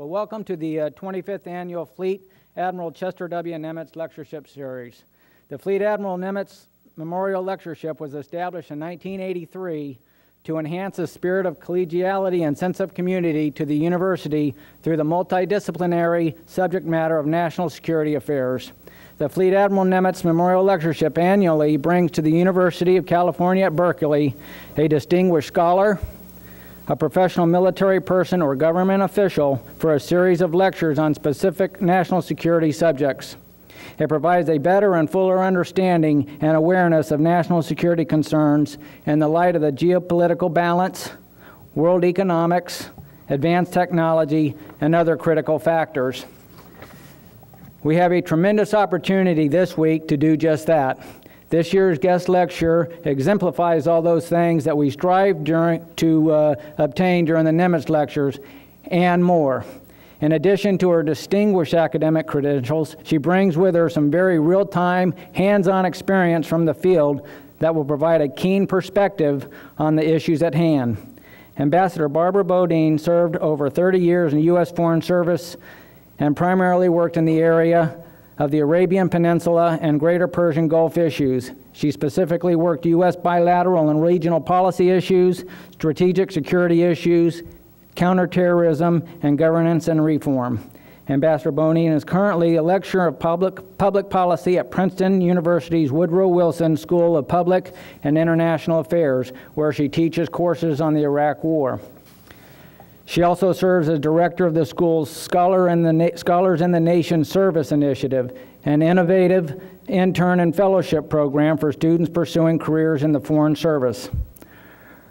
Well, welcome to the uh, 25th Annual Fleet Admiral Chester W. Nimitz Lectureship Series. The Fleet Admiral Nimitz Memorial Lectureship was established in 1983 to enhance the spirit of collegiality and sense of community to the university through the multidisciplinary subject matter of national security affairs. The Fleet Admiral Nimitz Memorial Lectureship annually brings to the University of California at Berkeley a distinguished scholar, a professional military person, or government official for a series of lectures on specific national security subjects. It provides a better and fuller understanding and awareness of national security concerns in the light of the geopolitical balance, world economics, advanced technology, and other critical factors. We have a tremendous opportunity this week to do just that. This year's guest lecture exemplifies all those things that we strive during, to uh, obtain during the Nimitz lectures and more. In addition to her distinguished academic credentials, she brings with her some very real time, hands on experience from the field that will provide a keen perspective on the issues at hand. Ambassador Barbara Bodine served over 30 years in the U.S. Foreign Service and primarily worked in the area of the Arabian Peninsula and Greater Persian Gulf issues. She specifically worked U.S. bilateral and regional policy issues, strategic security issues, counterterrorism, and governance and reform. Ambassador Bodine is currently a lecturer of public, public policy at Princeton University's Woodrow Wilson School of Public and International Affairs, where she teaches courses on the Iraq War. She also serves as director of the school's Scholar in the Na- Scholars in the Nation Service Initiative, an innovative intern and fellowship program for students pursuing careers in the Foreign Service.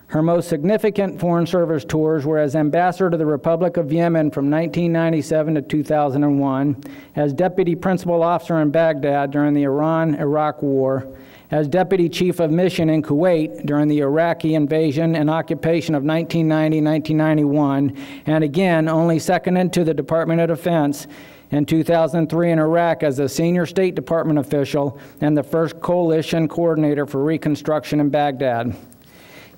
Her most significant Foreign Service tours were as ambassador to the Republic of Yemen from 1997 to 2001, as deputy principal officer in Baghdad during the Iran Iraq War, as Deputy Chief of Mission in Kuwait during the Iraqi invasion and occupation of 1990 1991, and again, only seconded to the Department of Defense in 2003 in Iraq as a senior State Department official and the first coalition coordinator for reconstruction in Baghdad.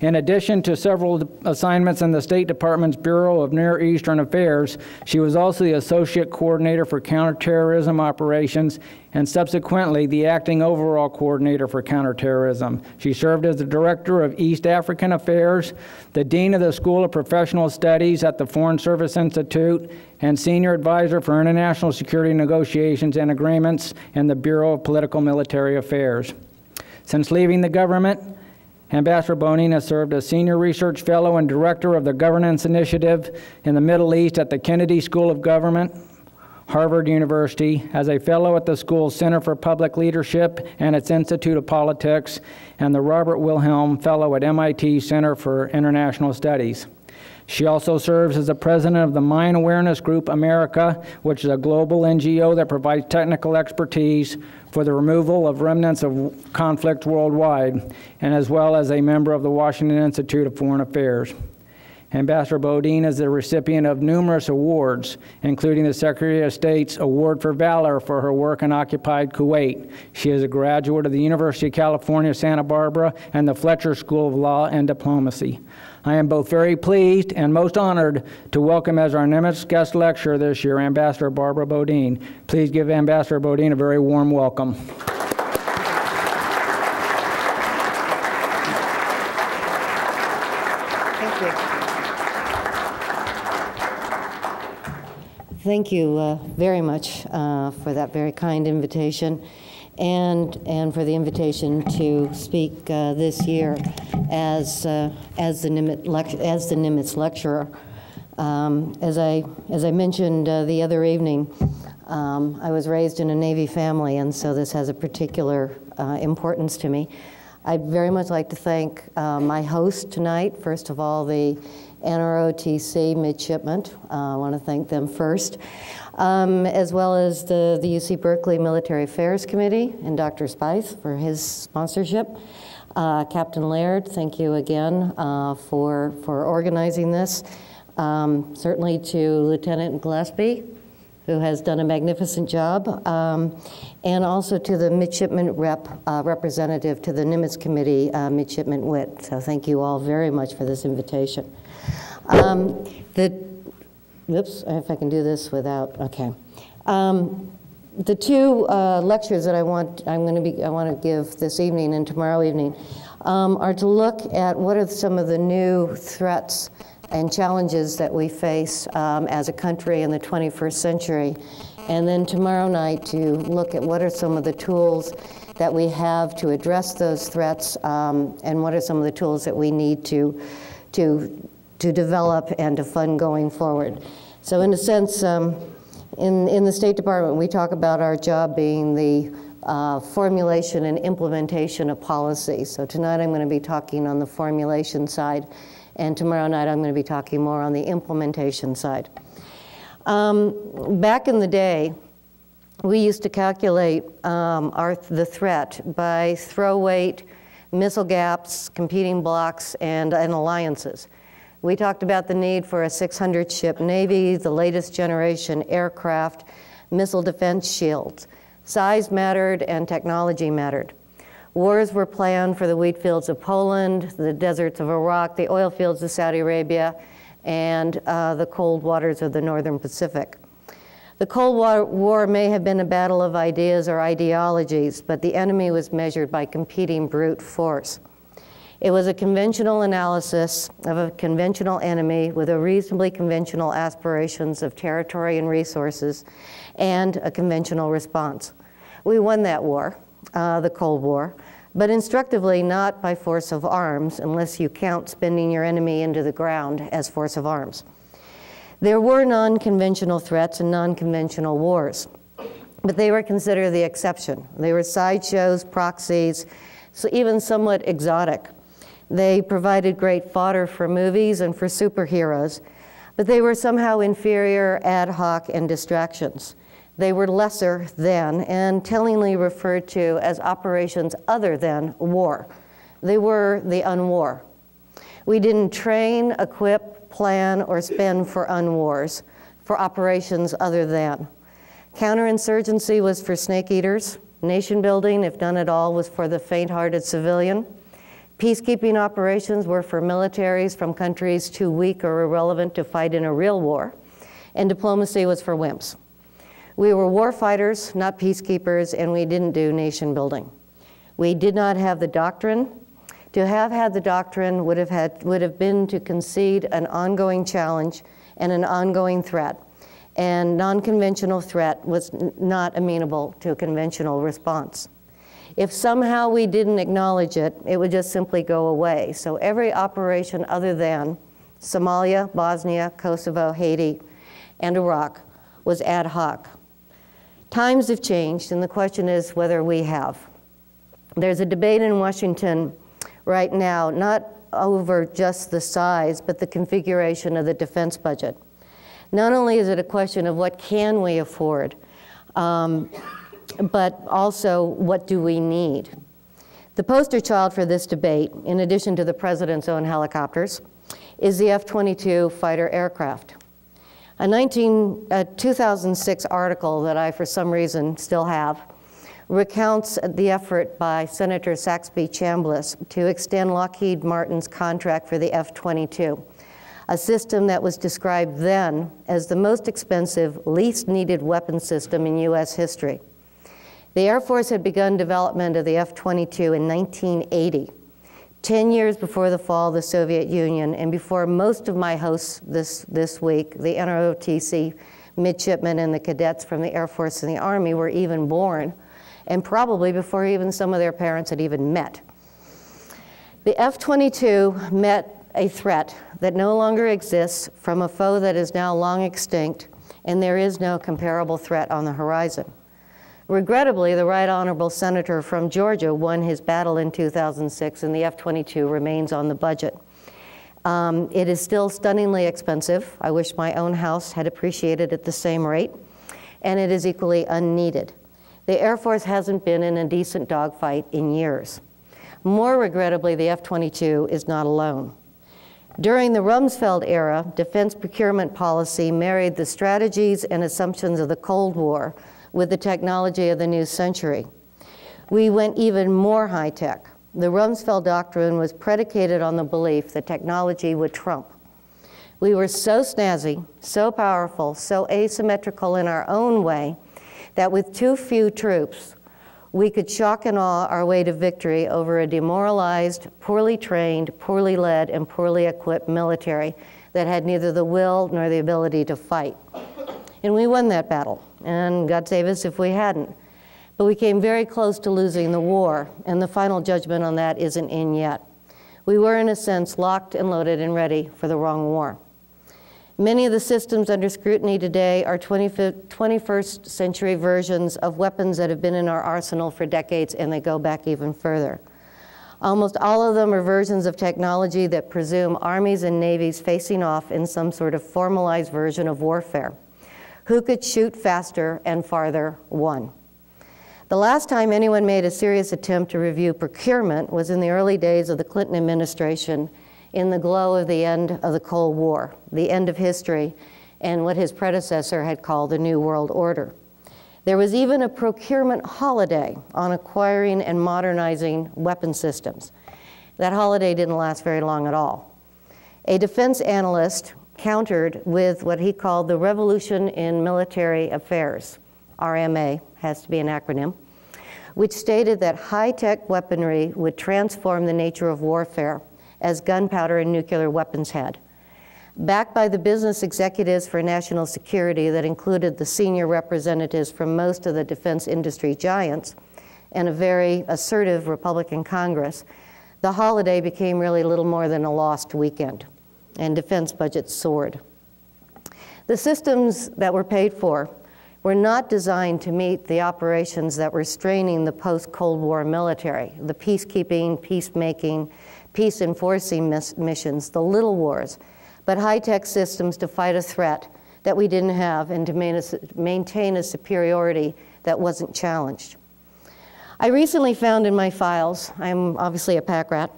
In addition to several assignments in the State Department's Bureau of Near Eastern Affairs, she was also the Associate Coordinator for Counterterrorism Operations and subsequently the Acting Overall Coordinator for Counterterrorism. She served as the Director of East African Affairs, the Dean of the School of Professional Studies at the Foreign Service Institute, and Senior Advisor for International Security Negotiations and Agreements in the Bureau of Political Military Affairs. Since leaving the government, Ambassador Bodine has served as Senior Research Fellow and Director of the Governance Initiative in the Middle East at the Kennedy School of Government, Harvard University, as a fellow at the school's Center for Public Leadership and its Institute of Politics, and the Robert Wilhelm Fellow at MIT Center for International Studies. She also serves as the president of the Mine Awareness Group America, which is a global NGO that provides technical expertise for the removal of remnants of conflict worldwide, and as well as a member of the Washington Institute of Foreign Affairs. Ambassador Bodine is the recipient of numerous awards, including the Secretary of State's Award for Valor for her work in occupied Kuwait. She is a graduate of the University of California, Santa Barbara, and the Fletcher School of Law and Diplomacy. I am both very pleased and most honored to welcome as our Nimitz guest lecturer this year, Ambassador Barbara Bodine. Please give Ambassador Bodine a very warm welcome. Thank you. Thank you uh, very much uh, for that very kind invitation and, and for the invitation to speak uh, this year as, uh, as, the Nimitz as the Nimitz lecturer. Um, as, I, as I mentioned uh, the other evening, um, I was raised in a Navy family, and so this has a particular uh, importance to me. I'd very much like to thank uh, my host tonight, first of all, the NROTC midshipmen. Uh, I want to thank them first, um, as well as the, the UC Berkeley Military Affairs Committee and Dr. Spice for his sponsorship. Uh, Captain Laird, thank you again uh, for, for organizing this. Um, certainly to Lieutenant Gillespie, who has done a magnificent job, um, and also to the midshipman rep uh, representative to the Nimitz Committee, uh, Midshipman Witt. So thank you all very much for this invitation. Um, the Whoops, if I can do this without, okay. Um, the two uh, lectures that I want, I'm going to be, I want to give this evening and tomorrow evening um, are to look at what are some of the new threats and challenges that we face um, as a country in the 21st century. And then tomorrow night to look at what are some of the tools that we have to address those threats um, and what are some of the tools that we need to, to, to develop and to fund going forward. So in a sense, um, in, in the State Department, we talk about our job being the uh, formulation and implementation of policy. So tonight I'm going to be talking on the formulation side, and tomorrow night I'm going to be talking more on the implementation side. Um, back in the day, we used to calculate um, our, the threat by throw weight, missile gaps, competing blocks, and, and alliances. We talked about the need for a 600 ship Navy, the latest generation aircraft, missile defense shields. Size mattered and technology mattered. Wars were planned for the wheat fields of Poland, the deserts of Iraq, the oil fields of Saudi Arabia, and uh, the cold waters of the northern Pacific. The Cold War, War may have been a battle of ideas or ideologies, but the enemy was measured by competing brute force. It was a conventional analysis of a conventional enemy with a reasonably conventional aspirations of territory and resources and a conventional response. We won that war, uh, the Cold War, but instructively not by force of arms unless you count spinning your enemy into the ground as force of arms. There were non-conventional threats and non-conventional wars, but they were considered the exception. They were sideshows, proxies, so even somewhat exotic. They provided great fodder for movies and for superheroes, but they were somehow inferior, ad hoc, and distractions. They were lesser than and tellingly referred to as operations other than war. They were the unwar. We didn't train, equip, plan, or spend for unwars, for operations other than. Counterinsurgency was for snake eaters. Nation building, if done at all, was for the faint hearted civilian. Peacekeeping operations were for militaries from countries too weak or irrelevant to fight in a real war, and diplomacy was for wimps. We were war fighters, not peacekeepers, and we didn't do nation building. We did not have the doctrine. To have had the doctrine would have, had, would have been to concede an ongoing challenge and an ongoing threat. And non conventional threat was not amenable to a conventional response. If somehow we didn't acknowledge it, it would just simply go away. So every operation other than Somalia, Bosnia, Kosovo, Haiti, and Iraq was ad hoc. Times have changed, and the question is whether we have. There's a debate in Washington right now, not over just the size, but the configuration of the defense budget. Not only is it a question of what can we afford, um, but also what do we need? The poster child for this debate, in addition to the president's own helicopters, is the F-22 fighter aircraft. A, 19, a 2006 article that I, for some reason, still have, recounts the effort by Senator Saxby Chambliss to extend Lockheed Martin's contract for the F-22, a system that was described then as the most expensive, least needed weapon system in U.S. history. The Air Force had begun development of the F-22 in 1980, 10 years before the fall of the Soviet Union and before most of my hosts this, this week, the NROTC midshipmen and the cadets from the Air Force and the Army were even born, and probably before even some of their parents had even met. The F-22 met a threat that no longer exists from a foe that is now long extinct, and there is no comparable threat on the horizon. Regrettably, the Right Honorable Senator from Georgia won his battle in 2006, and the F 22 remains on the budget. Um, it is still stunningly expensive. I wish my own house had appreciated at the same rate, and it is equally unneeded. The Air Force hasn't been in a decent dogfight in years. More regrettably, the F 22 is not alone. During the Rumsfeld era, defense procurement policy married the strategies and assumptions of the Cold War with the technology of the new century. We went even more high tech. The Rumsfeld doctrine was predicated on the belief that technology would trump. We were so snazzy, so powerful, so asymmetrical in our own way that with too few troops, we could shock and awe our way to victory over a demoralized, poorly trained, poorly led, and poorly equipped military that had neither the will nor the ability to fight. And we won that battle, and God save us if we hadn't. But we came very close to losing the war, and the final judgment on that isn't in yet. We were, in a sense, locked and loaded and ready for the wrong war. Many of the systems under scrutiny today are 21st century versions of weapons that have been in our arsenal for decades, and they go back even further. Almost all of them are versions of technology that presume armies and navies facing off in some sort of formalized version of warfare. Who could shoot faster and farther won. The last time anyone made a serious attempt to review procurement was in the early days of the Clinton administration in the glow of the end of the Cold War, the end of history, and what his predecessor had called the New World Order. There was even a procurement holiday on acquiring and modernizing weapon systems. That holiday didn't last very long at all. A defense analyst countered with what he called the Revolution in Military Affairs, RMA has to be an acronym, which stated that high-tech weaponry would transform the nature of warfare as gunpowder and nuclear weapons had. Backed by the business executives for national security that included the senior representatives from most of the defense industry giants and a very assertive Republican Congress, the holiday became really little more than a lost weekend, and defense budgets soared. The systems that were paid for were not designed to meet the operations that were straining the post-Cold War military, the peacekeeping, peacemaking, peace enforcing missions, the little wars, but high-tech systems to fight a threat that we didn't have and to maintain a superiority that wasn't challenged. I recently found in my files, I'm obviously a pack rat,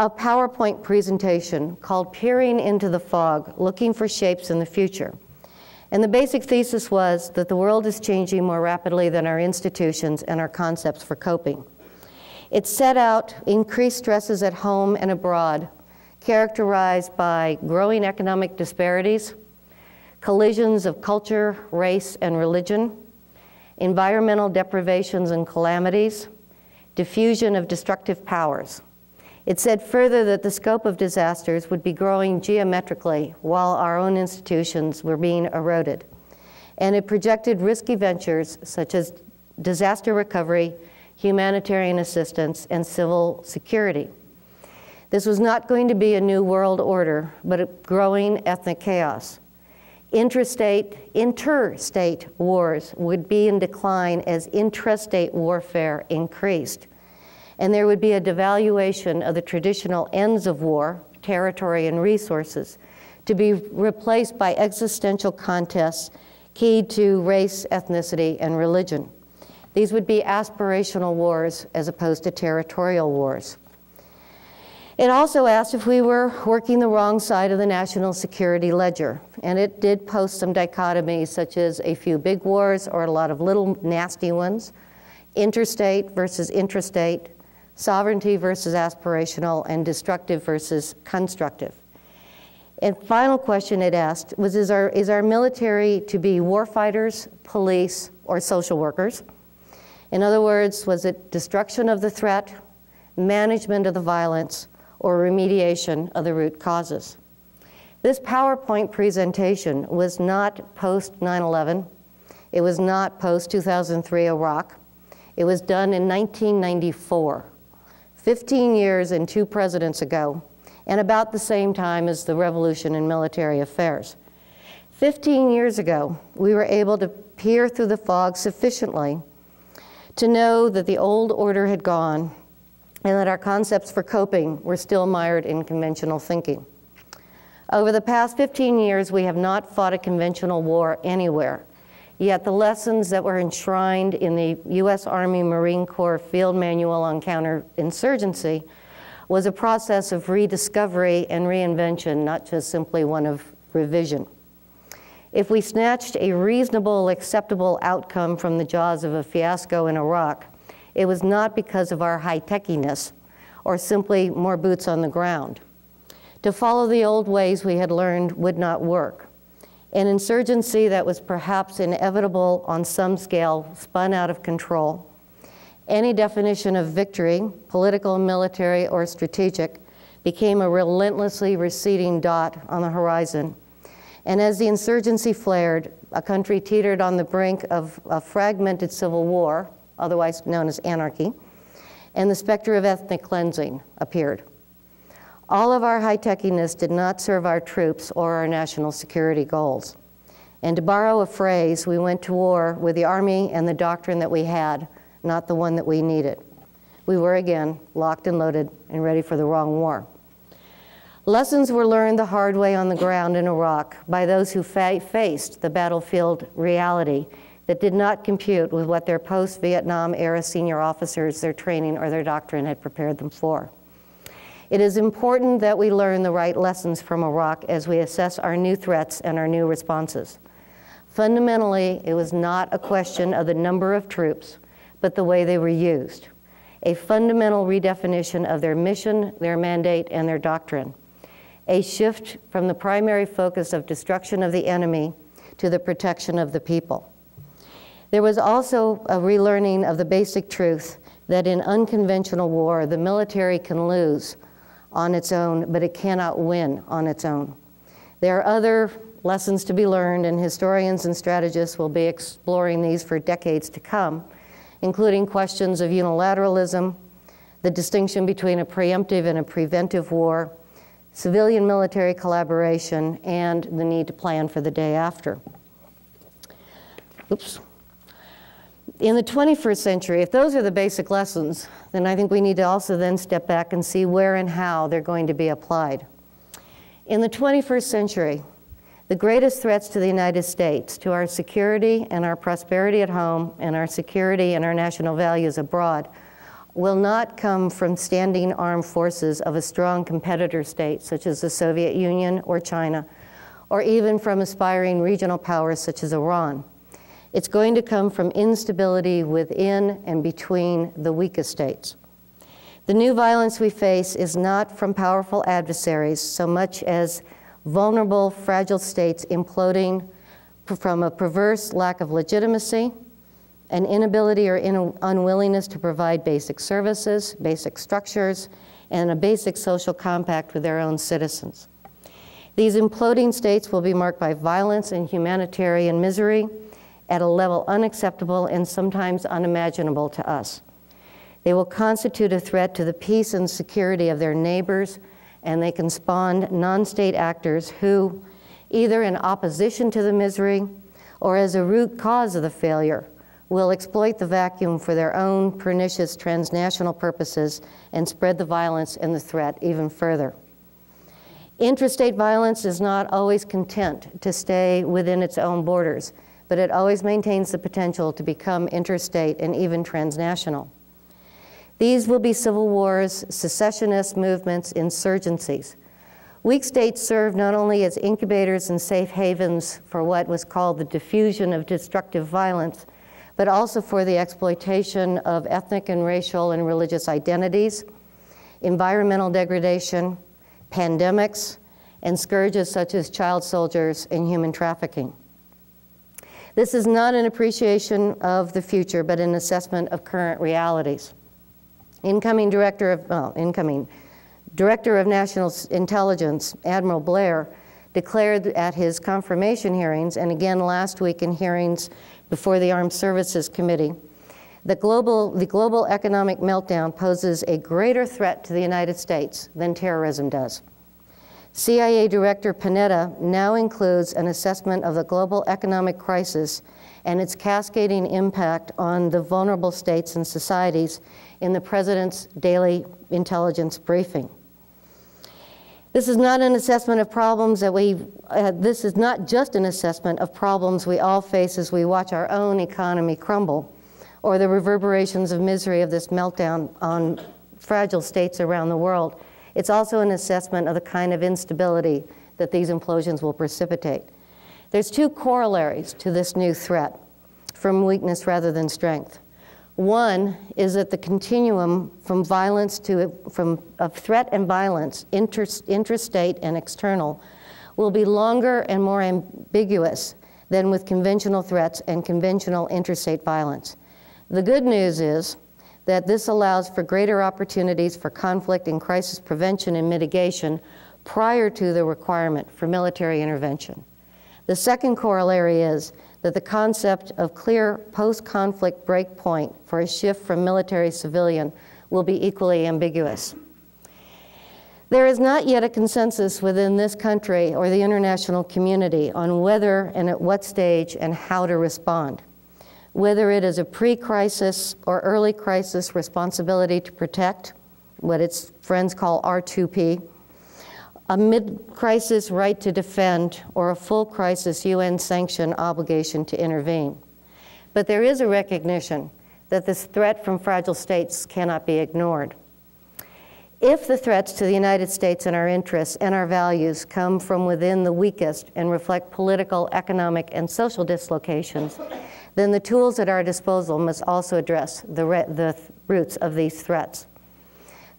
a PowerPoint presentation called Peering into the Fog, Looking for Shapes in the Future. And the basic thesis was that the world is changing more rapidly than our institutions and our concepts for coping. It set out increased stresses at home and abroad, characterized by growing economic disparities, collisions of culture, race, and religion, environmental deprivations and calamities, diffusion of destructive powers. It said further that the scope of disasters would be growing geometrically while our own institutions were being eroded. And it projected risky ventures such as disaster recovery, humanitarian assistance, and civil security. This was not going to be a new world order, but a growing ethnic chaos. Interstate, interstate wars would be in decline as intrastate warfare increased. And there would be a devaluation of the traditional ends of war, territory and resources, to be replaced by existential contests keyed to race, ethnicity, and religion. These would be aspirational wars as opposed to territorial wars. It also asked if we were working the wrong side of the national security ledger, and it did post some dichotomies, such as a few big wars or a lot of little nasty ones, interstate versus intrastate, sovereignty versus aspirational, and destructive versus constructive. And final question it asked was, is our, is our military to be warfighters, police, or social workers? In other words, was it destruction of the threat, management of the violence, or remediation of the root causes? This PowerPoint presentation was not post 9 11. It was not post 2003 Iraq. It was done in 1994, 15 years and two presidents ago, and about the same time as the revolution in military affairs. 15 years ago, we were able to peer through the fog sufficiently to know that the old order had gone and that our concepts for coping were still mired in conventional thinking. Over the past 15 years, we have not fought a conventional war anywhere. Yet the lessons that were enshrined in the U.S. Army Marine Corps Field Manual on Counterinsurgency was a process of rediscovery and reinvention, not just simply one of revision. If we snatched a reasonable, acceptable outcome from the jaws of a fiasco in Iraq, it was not because of our high-techiness or simply more boots on the ground. To follow the old ways we had learned would not work. An insurgency that was perhaps inevitable on some scale spun out of control. Any definition of victory, political, military, or strategic, became a relentlessly receding dot on the horizon. And as the insurgency flared, a country teetered on the brink of a fragmented civil war, otherwise known as anarchy, and the specter of ethnic cleansing appeared. All of our high techiness did not serve our troops or our national security goals. And to borrow a phrase, we went to war with the army and the doctrine that we had, not the one that we needed. We were again locked and loaded and ready for the wrong war. Lessons were learned the hard way on the ground in Iraq by those who fa- faced the battlefield reality that did not compute with what their post Vietnam era senior officers, their training, or their doctrine had prepared them for. It is important that we learn the right lessons from Iraq as we assess our new threats and our new responses. Fundamentally, it was not a question of the number of troops, but the way they were used. A fundamental redefinition of their mission, their mandate, and their doctrine. A shift from the primary focus of destruction of the enemy to the protection of the people. There was also a relearning of the basic truth that in unconventional war, the military can lose on its own, but it cannot win on its own. There are other lessons to be learned, and historians and strategists will be exploring these for decades to come, including questions of unilateralism, the distinction between a preemptive and a preventive war, civilian military collaboration, and the need to plan for the day after. Oops. In the 21st century, if those are the basic lessons, then I think we need to also then step back and see where and how they're going to be applied. In the 21st century, the greatest threats to the United States, to our security and our prosperity at home, and our security and our national values abroad, will not come from standing armed forces of a strong competitor state, such as the Soviet Union or China, or even from aspiring regional powers such as Iran. It's going to come from instability within and between the weakest states. The new violence we face is not from powerful adversaries so much as vulnerable, fragile states imploding from a perverse lack of legitimacy, an inability or in unwillingness to provide basic services, basic structures, and a basic social compact with their own citizens. These imploding states will be marked by violence and humanitarian misery at a level unacceptable and sometimes unimaginable to us. They will constitute a threat to the peace and security of their neighbors and they can spawn non state actors who, either in opposition to the misery or as a root cause of the failure, will exploit the vacuum for their own pernicious transnational purposes and spread the violence and the threat even further. Interstate violence is not always content to stay within its own borders, but it always maintains the potential to become interstate and even transnational. These will be civil wars, secessionist movements, insurgencies. Weak states serve not only as incubators and safe havens for what was called the diffusion of destructive violence, but also for the exploitation of ethnic and racial and religious identities, environmental degradation, pandemics, and scourges such as child soldiers and human trafficking. This is not an appreciation of the future, but an assessment of current realities. Incoming director of, well, incoming director of national intelligence, Admiral Blair, declared at his confirmation hearings and again last week in hearings before the Armed Services Committee the global, the global economic meltdown poses a greater threat to the United States than terrorism does. CIA Director Panetta now includes an assessment of the global economic crisis and its cascading impact on the vulnerable states and societies in the President's daily intelligence briefing. This is not an assessment of problems that we, uh, this is not just an assessment of problems we all face as we watch our own economy crumble or the reverberations of misery of this meltdown on fragile states around the world. It's also an assessment of the kind of instability that these implosions will precipitate. There's two corollaries to this new threat from weakness rather than strength. One is that the continuum from violence to from of threat and violence, inter, interstate and external, will be longer and more ambiguous than with conventional threats and conventional interstate violence. The good news is that this allows for greater opportunities for conflict and crisis prevention and mitigation prior to the requirement for military intervention. The second corollary is that the concept of clear post-conflict breakpoint for a shift from military civilian will be equally ambiguous. There is not yet a consensus within this country or the international community on whether and at what stage and how to respond. Whether it is a pre-crisis or early crisis responsibility to protect, what its friends call R2P, a mid-crisis right to defend, or a full crisis UN sanction obligation to intervene. But there is a recognition that this threat from fragile states cannot be ignored. If the threats to the United States and our interests and our values come from within the weakest and reflect political, economic, and social dislocations, then the tools at our disposal must also address the, the roots of these threats.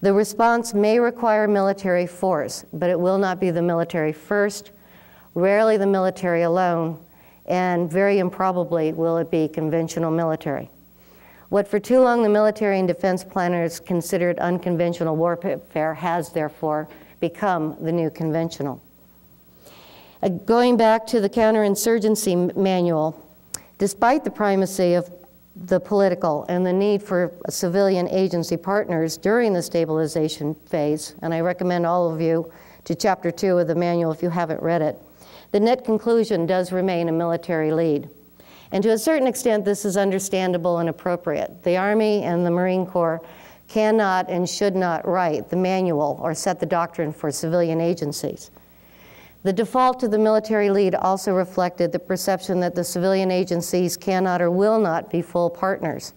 The response may require military force, but it will not be the military first, rarely the military alone, and very improbably will it be conventional military. What for too long the military and defense planners considered unconventional warfare has therefore become the new conventional. Uh, going back to the counterinsurgency manual, despite the primacy of the political and the need for civilian agency partners during the stabilization phase, and I recommend all of you to chapter two of the manual if you haven't read it. The net conclusion does remain a military lead. And to a certain extent, this is understandable and appropriate. The Army and the Marine Corps cannot and should not write the manual or set the doctrine for civilian agencies. The default to the military lead also reflected the perception that the civilian agencies cannot or will not be full partners.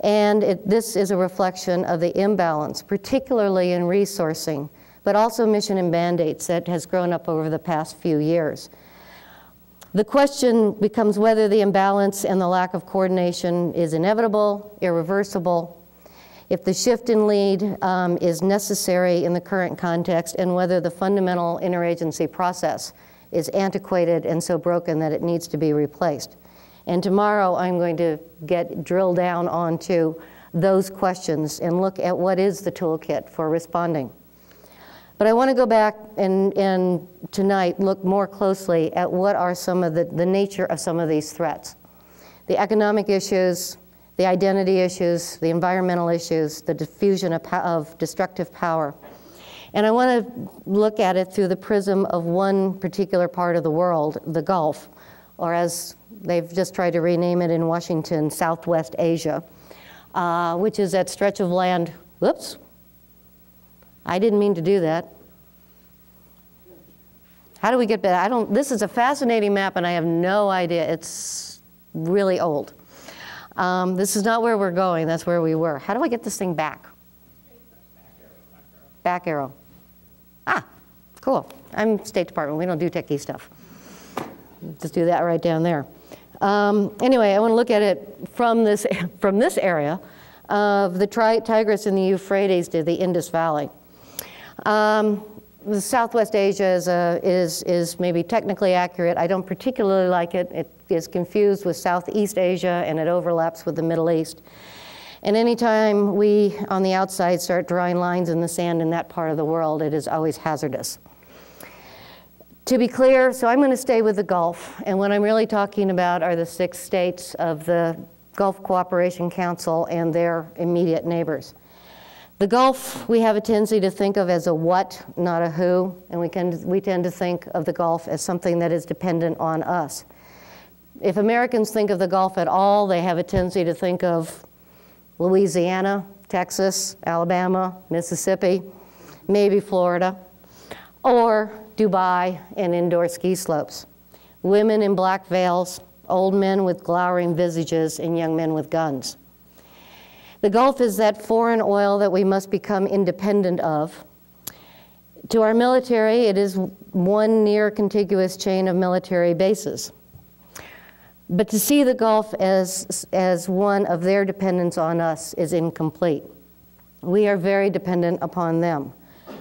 And it, this is a reflection of the imbalance, particularly in resourcing, but also mission and mandates that has grown up over the past few years. The question becomes whether the imbalance and the lack of coordination is inevitable, irreversible, if the shift in lead um, is necessary in the current context, and whether the fundamental interagency process is antiquated and so broken that it needs to be replaced. And tomorrow I'm going to get drill down onto those questions and look at what is the toolkit for responding. But I want to go back and, and tonight look more closely at what are some of the, the nature of some of these threats. The economic issues, the identity issues, the environmental issues, the diffusion of, of destructive power. And I want to look at it through the prism of one particular part of the world, the Gulf, or as they've just tried to rename it in Washington, Southwest Asia, uh, which is that stretch of land. Whoops, I didn't mean to do that. How do we get back? I don't, this is a fascinating map and I have no idea. It's really old. Um, this is not where we're going, that's where we were. How do I get this thing back? Back arrow. Ah, cool. I'm State Department, we don't do techie stuff. Just do that right down there. Um, anyway, I want to look at it from this, from this area of the Tigris and the Euphrates to the Indus Valley. Um, Southwest Asia is, a, is, is maybe technically accurate. I don't particularly like it. It is confused with Southeast Asia and it overlaps with the Middle East. And anytime we, on the outside, start drawing lines in the sand in that part of the world, it is always hazardous. To be clear, so I'm going to stay with the Gulf, and what I'm really talking about are the six states of the Gulf Cooperation Council and their immediate neighbors. The Gulf, we have a tendency to think of as a what, not a who, and we, can, we tend to think of the Gulf as something that is dependent on us. If Americans think of the Gulf at all, they have a tendency to think of Louisiana, Texas, Alabama, Mississippi, maybe Florida, or Dubai and indoor ski slopes. Women in black veils, old men with glowering visages, and young men with guns. The Gulf is that foreign oil that we must become independent of. To our military, it is one near contiguous chain of military bases. But to see the Gulf as, as one of their dependence on us is incomplete. We are very dependent upon them,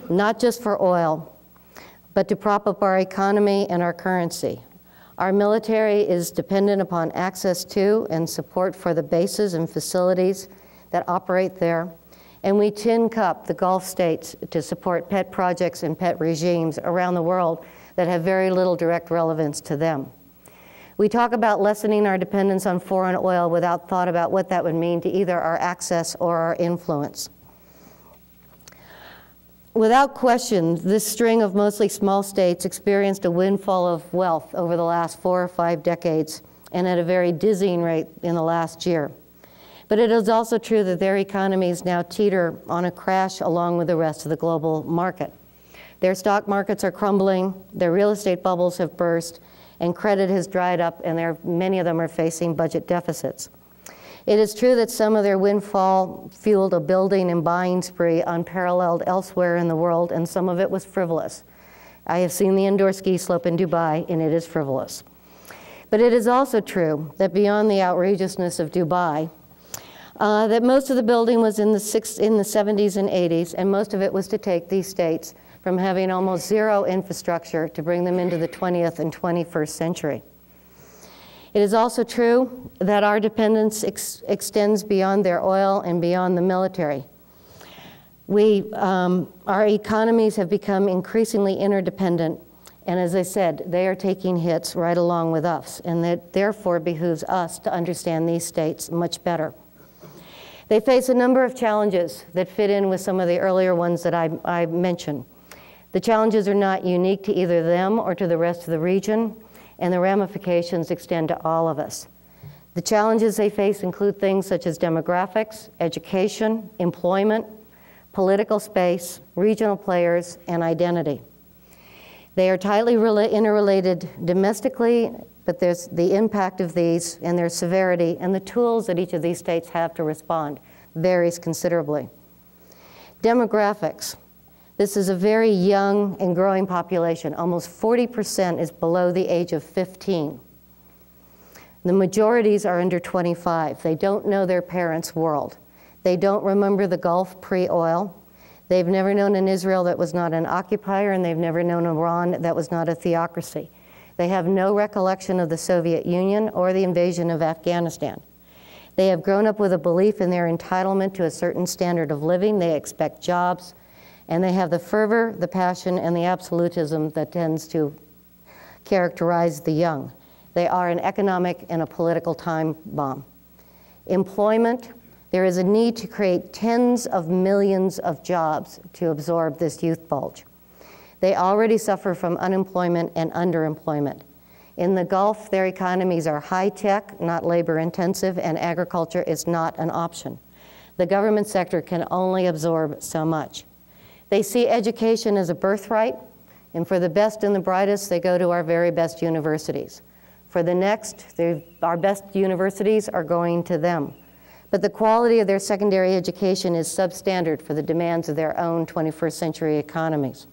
not just for oil, but to prop up our economy and our currency. Our military is dependent upon access to and support for the bases and facilities that operate there. And we tin cup the Gulf states to support pet projects and pet regimes around the world that have very little direct relevance to them. We talk about lessening our dependence on foreign oil without thought about what that would mean to either our access or our influence. Without question, this string of mostly small states experienced a windfall of wealth over the last four or five decades and at a very dizzying rate in the last year. But it is also true that their economies now teeter on a crash along with the rest of the global market. Their stock markets are crumbling, their real estate bubbles have burst, and credit has dried up, and many of them are facing budget deficits. It is true that some of their windfall fueled a building and buying spree unparalleled elsewhere in the world, and some of it was frivolous. I have seen the indoor ski slope in Dubai, and it is frivolous. But it is also true that beyond the outrageousness of Dubai, uh, that most of the building was in the, six, in the 70s and 80s, and most of it was to take these states from having almost zero infrastructure to bring them into the 20th and 21st century. It is also true that our dependence ex extends beyond their oil and beyond the military. We, um, our economies have become increasingly interdependent, and as I said, they are taking hits right along with us, and that therefore behooves us to understand these states much better. They face a number of challenges that fit in with some of the earlier ones that I, I mentioned. The challenges are not unique to either them or to the rest of the region and the ramifications extend to all of us. The challenges they face include things such as demographics, education, employment, political space, regional players, and identity. They are tightly interrelated domestically, but there's the impact of these and their severity and the tools that each of these states have to respond varies considerably. Demographics. This is a very young and growing population. Almost 40% is below the age of 15. The majorities are under 25. They don't know their parents' world. They don't remember the Gulf pre oil. They've never known an Israel that was not an occupier, and they've never known Iran that was not a theocracy. They have no recollection of the Soviet Union or the invasion of Afghanistan. They have grown up with a belief in their entitlement to a certain standard of living. They expect jobs, and they have the fervor, the passion, and the absolutism that tends to characterize the young. They are an economic and a political time bomb. Employment, there is a need to create tens of millions of jobs to absorb this youth bulge. They already suffer from unemployment and underemployment. In the Gulf, their economies are high tech, not labor intensive, and agriculture is not an option. The government sector can only absorb so much. They see education as a birthright, and for the best and the brightest, they go to our very best universities. For the next, our best universities are going to them. But the quality of their secondary education is substandard for the demands of their own 21st century economies.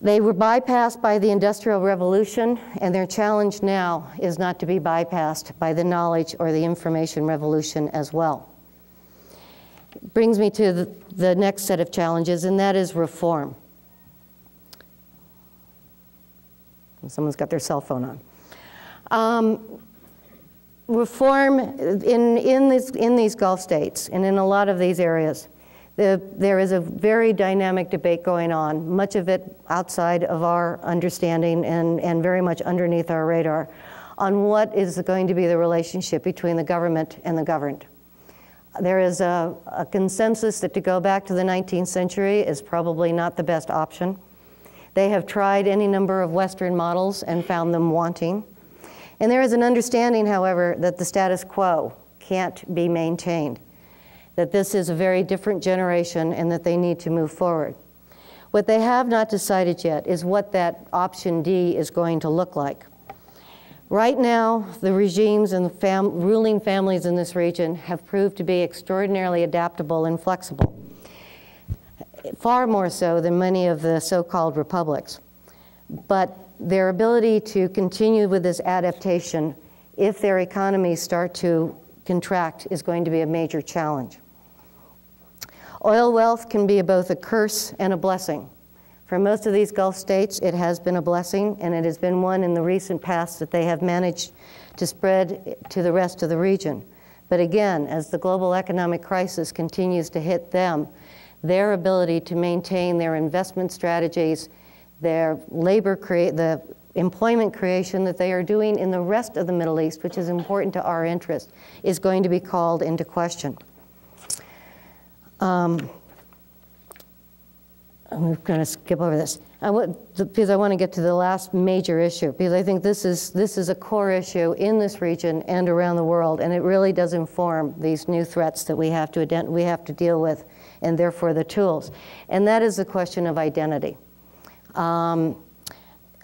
They were bypassed by the Industrial Revolution, and their challenge now is not to be bypassed by the knowledge or the information revolution as well brings me to the, the next set of challenges, and that is reform. Someone's got their cell phone on. Um, reform in, in, this, in these Gulf states and in a lot of these areas, the, there is a very dynamic debate going on, much of it outside of our understanding and, and very much underneath our radar, on what is going to be the relationship between the government and the governed. There is a, a, consensus that to go back to the 19th century is probably not the best option. They have tried any number of Western models and found them wanting. And there is an understanding, however, that the status quo can't be maintained, that this is a very different generation and that they need to move forward. What they have not decided yet is what that option D is going to look like. Right now, the regimes and the fam ruling families in this region have proved to be extraordinarily adaptable and flexible, far more so than many of the so-called republics. But their ability to continue with this adaptation if their economies start to contract is going to be a major challenge. Oil wealth can be both a curse and a blessing. For most of these Gulf states, it has been a blessing, and it has been one in the recent past that they have managed to spread to the rest of the region. But again, as the global economic crisis continues to hit them, their ability to maintain their investment strategies, their labor create the employment creation that they are doing in the rest of the Middle East, which is important to our interest, is going to be called into question. Um, I'm going to skip over this I because I want to get to the last major issue because I think this is this is a core issue in this region and around the world, and it really does inform these new threats that we have to we have to deal with, and therefore the tools, and that is the question of identity. Um,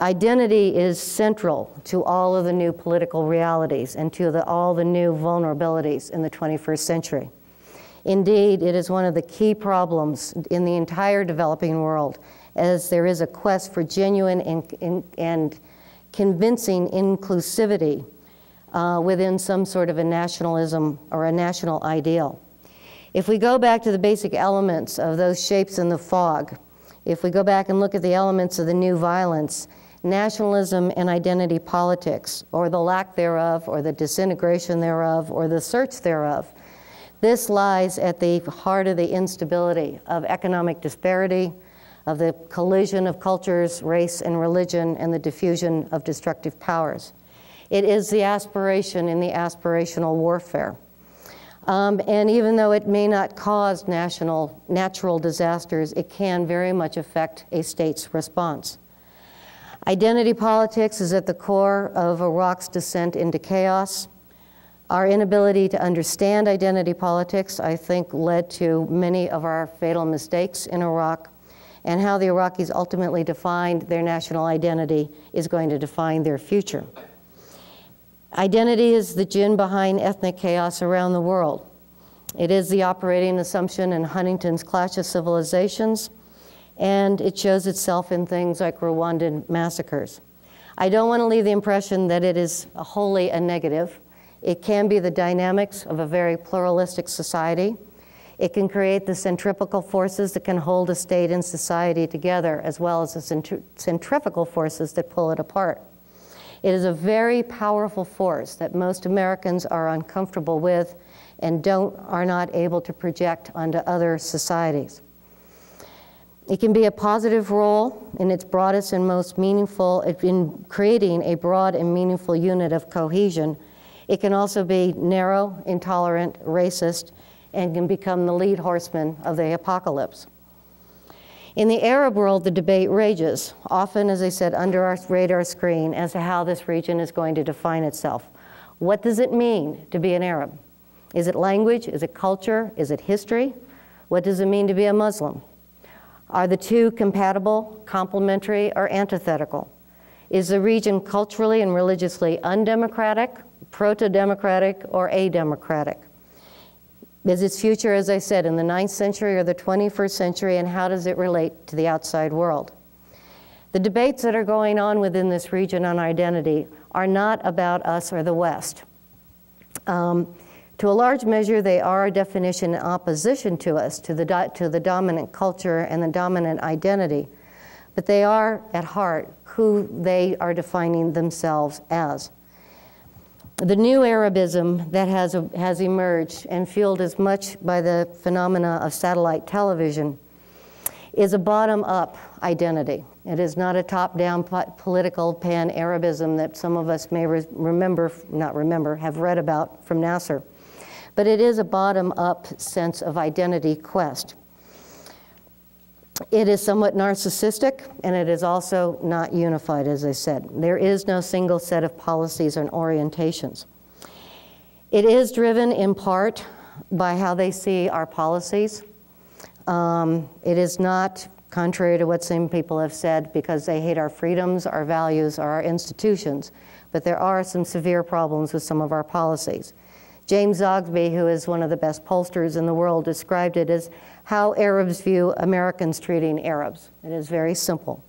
identity is central to all of the new political realities and to the, all the new vulnerabilities in the 21st century. Indeed, it is one of the key problems in the entire developing world, as there is a quest for genuine and, and convincing inclusivity uh, within some sort of a nationalism or a national ideal. If we go back to the basic elements of those shapes in the fog, if we go back and look at the elements of the new violence, nationalism and identity politics, or the lack thereof, or the disintegration thereof, or the search thereof, this lies at the heart of the instability of economic disparity, of the collision of cultures, race, and religion, and the diffusion of destructive powers. It is the aspiration in the aspirational warfare. Um, and even though it may not cause national, natural disasters, it can very much affect a state's response. Identity politics is at the core of Iraq's descent into chaos. Our inability to understand identity politics, I think, led to many of our fatal mistakes in Iraq. And how the Iraqis ultimately defined their national identity is going to define their future. Identity is the gin behind ethnic chaos around the world. It is the operating assumption in Huntington's Clash of Civilizations, and it shows itself in things like Rwandan massacres. I don't want to leave the impression that it is wholly a negative. It can be the dynamics of a very pluralistic society. It can create the centripetal forces that can hold a state and society together, as well as the centrifugal forces that pull it apart. It is a very powerful force that most Americans are uncomfortable with and don't, are not able to project onto other societies. It can be a positive role in its broadest and most meaningful, in creating a broad and meaningful unit of cohesion it can also be narrow, intolerant, racist, and can become the lead horseman of the apocalypse. In the Arab world, the debate rages, often, as I said, under our radar screen as to how this region is going to define itself. What does it mean to be an Arab? Is it language? Is it culture? Is it history? What does it mean to be a Muslim? Are the two compatible, complementary, or antithetical? Is the region culturally and religiously undemocratic proto-democratic or a-democratic? Is its future, as I said, in the 9th century or the 21st century, and how does it relate to the outside world? The debates that are going on within this region on identity are not about us or the West. Um, to a large measure, they are a definition in opposition to us, to the, to the dominant culture and the dominant identity, but they are, at heart, who they are defining themselves as the new Arabism that has, has emerged and fueled as much by the phenomena of satellite television is a bottom up identity. It is not a top down political pan Arabism that some of us may re remember, not remember, have read about from Nasser. But it is a bottom up sense of identity quest. It is somewhat narcissistic, and it is also not unified, as I said. There is no single set of policies and orientations. It is driven in part by how they see our policies. Um, it is not, contrary to what some people have said, because they hate our freedoms, our values, or our institutions, but there are some severe problems with some of our policies. James Zogby, who is one of the best pollsters in the world, described it as how Arabs view Americans treating Arabs. It is very simple.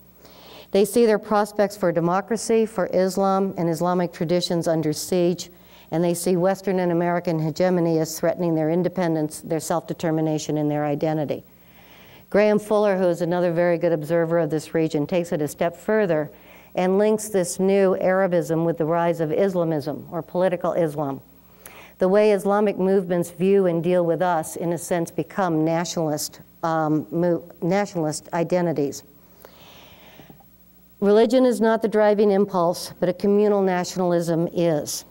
They see their prospects for democracy, for Islam and Islamic traditions under siege, and they see Western and American hegemony as threatening their independence, their self determination, and their identity. Graham Fuller, who is another very good observer of this region, takes it a step further and links this new Arabism with the rise of Islamism or political Islam. The way Islamic movements view and deal with us, in a sense, become nationalist, um, nationalist identities. Religion is not the driving impulse, but a communal nationalism is.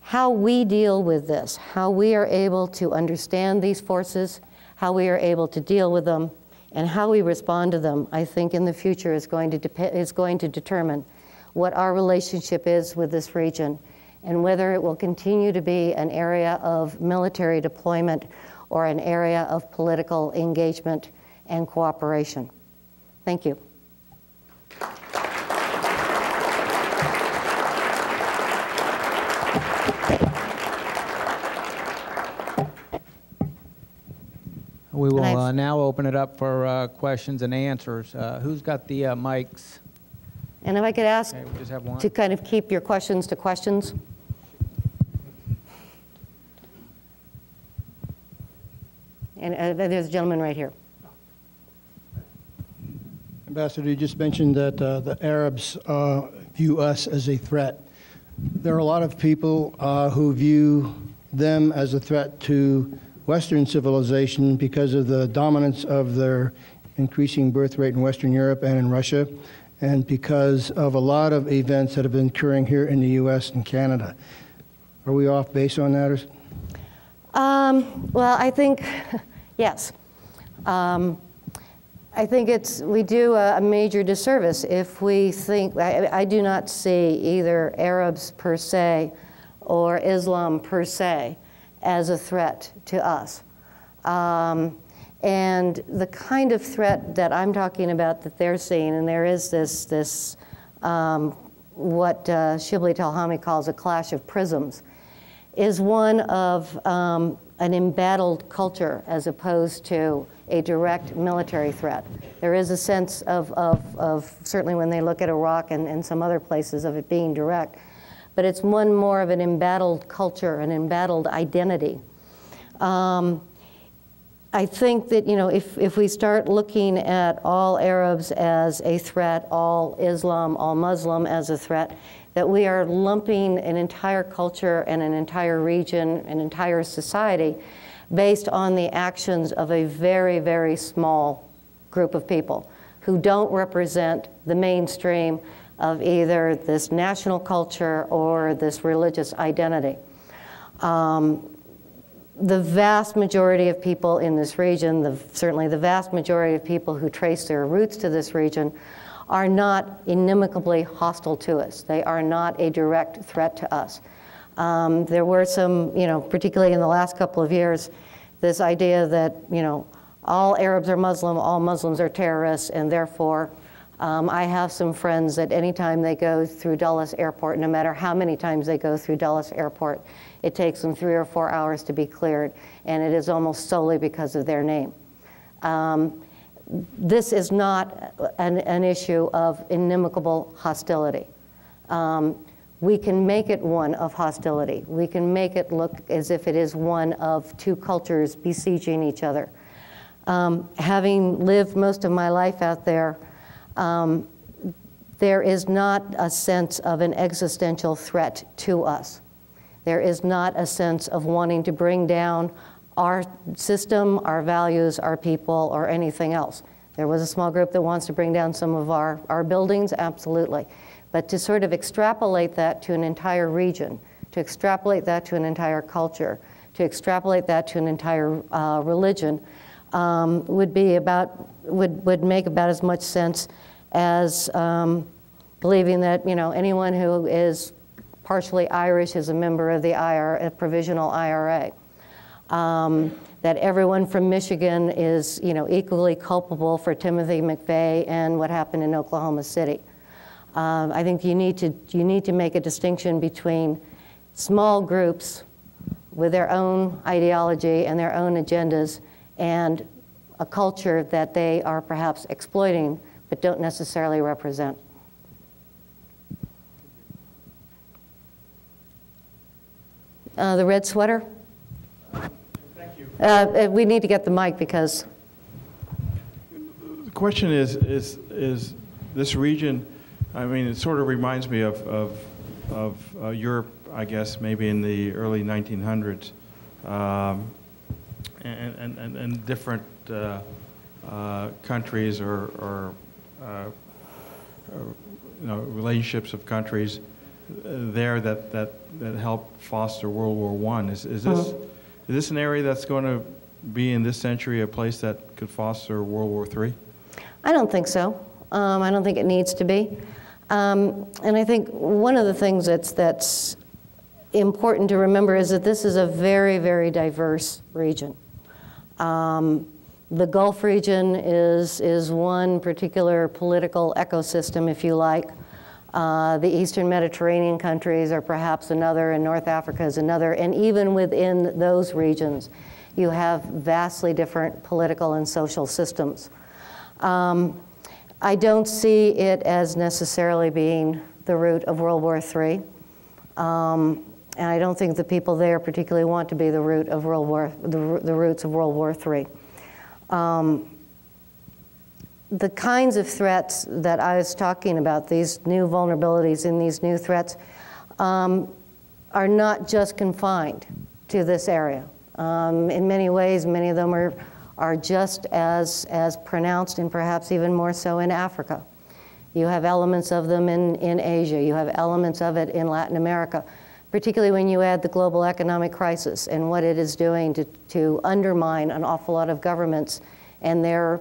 How we deal with this, how we are able to understand these forces, how we are able to deal with them, and how we respond to them, I think in the future is going to, is going to determine what our relationship is with this region and whether it will continue to be an area of military deployment or an area of political engagement and cooperation. Thank you. We will uh, now open it up for uh, questions and answers. Uh, who's got the uh, mics? And if I could ask Okay, we just have one. to kind of keep your questions to questions. And uh, there's a gentleman right here. Ambassador, you just mentioned that uh, the Arabs uh, view us as a threat. There are a lot of people uh, who view them as a threat to Western civilization because of the dominance of their increasing birth rate in Western Europe and in Russia, and because of a lot of events that have been occurring here in the U.S. and Canada. Are we off base on that? Um, well, I think, yes. Um, I think it's, we do a, a, major disservice if we think, I, I do not see either Arabs per se or Islam per se as a threat to us. Um, and the kind of threat that I'm talking about that they're seeing, and there is this, this um, what uh, Shibley Telhami calls a clash of prisms, is one of um, an embattled culture as opposed to a direct military threat. There is a sense of, of, of certainly when they look at Iraq and, and some other places, of it being direct but it's one more of an embattled culture, an embattled identity. Um, I think that, you know, if, if we start looking at all Arabs as a threat, all Islam, all Muslim as a threat, that we are lumping an entire culture and an entire region, an entire society based on the actions of a very, very small group of people who don't represent the mainstream, of either this national culture or this religious identity. Um, the vast majority of people in this region, the, certainly the vast majority of people who trace their roots to this region, are not inimicably hostile to us. They are not a direct threat to us. Um, there were some, you know, particularly in the last couple of years, this idea that, you know, all Arabs are Muslim, all Muslims are terrorists, and therefore um, I have some friends that anytime they go through Dulles Airport, no matter how many times they go through Dulles Airport, it takes them three or four hours to be cleared, and it is almost solely because of their name. Um, this is not an, an, issue of inimical hostility. Um, we can make it one of hostility. We can make it look as if it is one of two cultures besieging each other. Um, having lived most of my life out there, um, there is not a sense of an existential threat to us. There is not a sense of wanting to bring down our system, our values, our people, or anything else. There was a small group that wants to bring down some of our, our buildings, absolutely. But to sort of extrapolate that to an entire region, to extrapolate that to an entire culture, to extrapolate that to an entire uh, religion, um, would be about, would, would make about as much sense as um, believing that, you know, anyone who is partially Irish is a member of the IRA, provisional IRA um, that everyone from Michigan is you know, equally culpable for Timothy McVeigh and what happened in Oklahoma City. Um, I think you need, to, you need to make a distinction between small groups with their own ideology and their own agendas and a culture that they are perhaps exploiting but don't necessarily represent. Uh, the red sweater? You. Uh, We need to get the mic because, The question is, is, is this region, I mean, it sort of reminds me of, of, of uh, Europe, I guess, maybe in the early 1900s, um, and, and, and, and different uh, uh, countries or, or, uh, you know, relationships of countries uh, there that, that, that helped foster World War I. Is, is this, is this an area that's going to be in this century a place that could foster World War III? I don't think so. Um, I don't think it needs to be. Um, And I think one of the things that's, that's important to remember is that this is a very, very diverse region. Um, The Gulf region is, is one particular political ecosystem, if you like. Uh, The Eastern Mediterranean countries are perhaps another, and North Africa is another. And even within those regions, you have vastly different political and social systems. Um, I don't see it as necessarily being the root of World War III. Um, and I don't think the people there particularly want to be the root of World War, the, the roots of World War III. Um, the kinds of threats that I was talking about, these new vulnerabilities and these new threats, um, are not just confined to this area. Um, in many ways, many of them are, are just as, as pronounced and perhaps even more so in Africa. You have elements of them in, in Asia. You have elements of it in Latin America, particularly when you add the global economic crisis and what it is doing to, to undermine an awful lot of governments and their,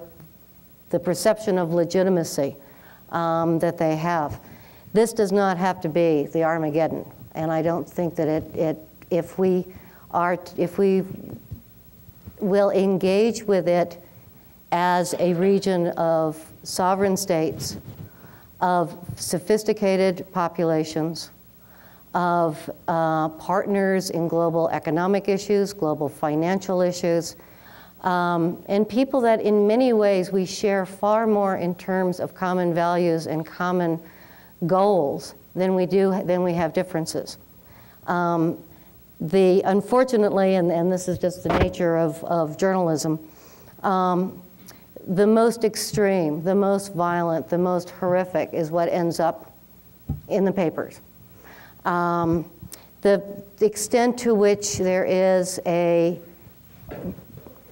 the perception of legitimacy um, that they have. This does not have to be the Armageddon, and I don't think that it, it if we are, if we will engage with it as a region of sovereign states, of sophisticated populations, of uh, partners in global economic issues, global financial issues, um, and people that in many ways we share far more in terms of common values and common goals than we do than we have differences. Um, the unfortunately, and, and this is just the nature of, of journalism, um, the most extreme, the most violent, the most horrific is what ends up in the papers. Um, the extent to which there is a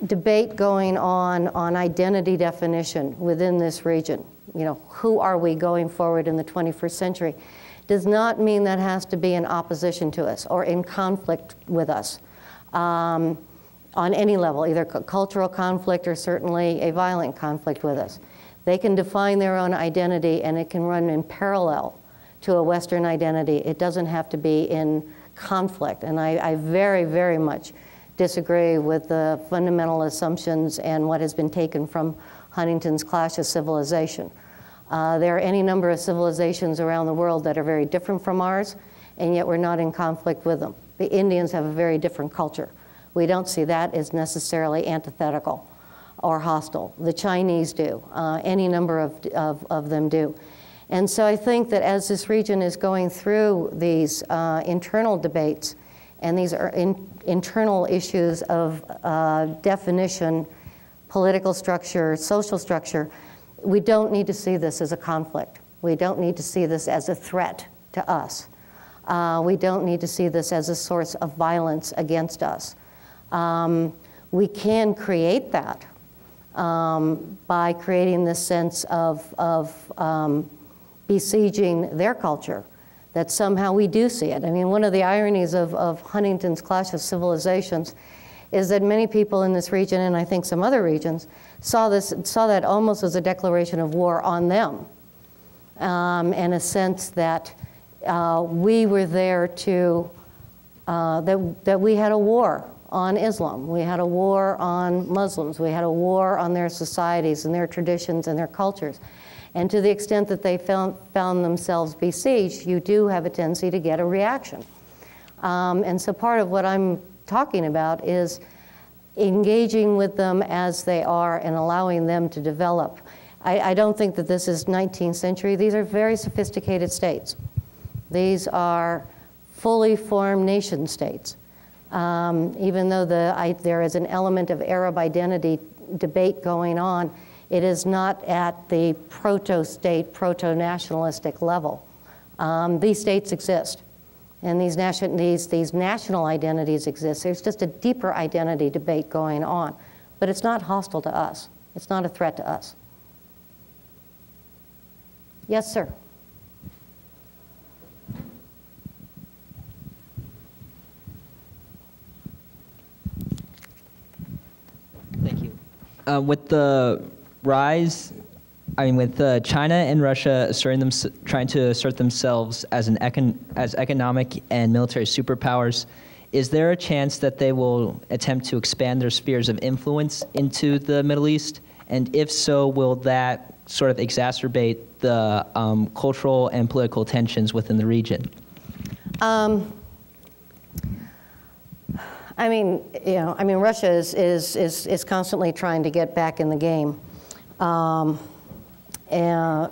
debate going on on identity definition within this region, you know, who are we going forward in the 21st century, does not mean that has to be in opposition to us or in conflict with us um, on any level, either cultural conflict or certainly a violent conflict with us. They can define their own identity and it can run in parallel to a Western identity. It doesn't have to be in conflict. And I, I very, very much disagree with the fundamental assumptions and what has been taken from Huntington's Clash of Civilization. Uh, there are any number of civilizations around the world that are very different from ours, and yet we're not in conflict with them. The Indians have a very different culture. We don't see that as necessarily antithetical or hostile. The Chinese do. Uh, any number of, of, of, them do. And so I think that as this region is going through these uh, internal debates and these are in, internal issues of uh, definition, political structure, social structure, we don't need to see this as a conflict. We don't need to see this as a threat to us. Uh, we don't need to see this as a source of violence against us. Um, we can create that um, by creating this sense of, of um, besieging their culture, that somehow we do see it. I mean, one of the ironies of, of Huntington's Clash of Civilizations is that many people in this region, and I think some other regions, saw, this, saw that almost as a declaration of war on them, um, in a sense that uh, we were there to, uh, that, that we had a war on Islam. We had a war on Muslims. We had a war on their societies and their traditions and their cultures. And to the extent that they found, found themselves besieged, you do have a tendency to get a reaction. Um, and so part of what I'm talking about is engaging with them as they are and allowing them to develop. I, I, don't think that this is 19th century. These are very sophisticated states. These are fully formed nation states. Um, even though the, I, there is an element of Arab identity debate going on, it is not at the proto-state, proto-nationalistic level. Um, these states exist, and these, nation, these, these national identities exist. There's just a deeper identity debate going on, but it's not hostile to us. It's not a threat to us. Yes, sir. Thank you. Uh, with the rise, I mean, with uh, China and Russia asserting them, trying to assert themselves as an econ, as economic and military superpowers, is there a chance that they will attempt to expand their spheres of influence into the Middle East? And if so, will that sort of exacerbate the um, cultural and political tensions within the region? Um, I mean, you know, I mean, Russia is, is, is, is constantly trying to get back in the game. Um, and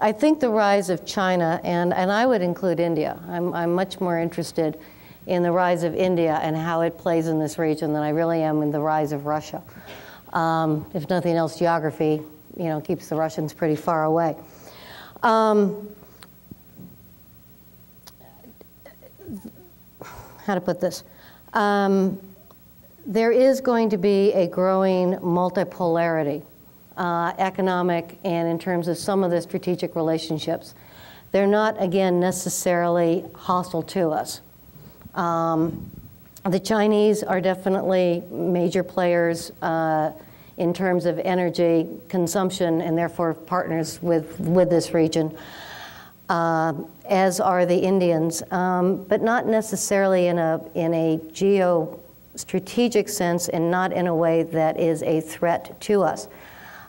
I think the rise of China, and, and I would include India, I'm, I'm much more interested in the rise of India and how it plays in this region than I really am in the rise of Russia. Um, if nothing else, geography, you know, keeps the Russians pretty far away. Um, how to put this? Um, there is going to be a growing multipolarity, uh, economic and in terms of some of the strategic relationships. They're not, again, necessarily hostile to us. Um, the Chinese are definitely major players uh, in terms of energy consumption and therefore partners with, with this region, uh, as are the Indians, um, but not necessarily in a, in a geo-strategic sense and not in a way that is a threat to us.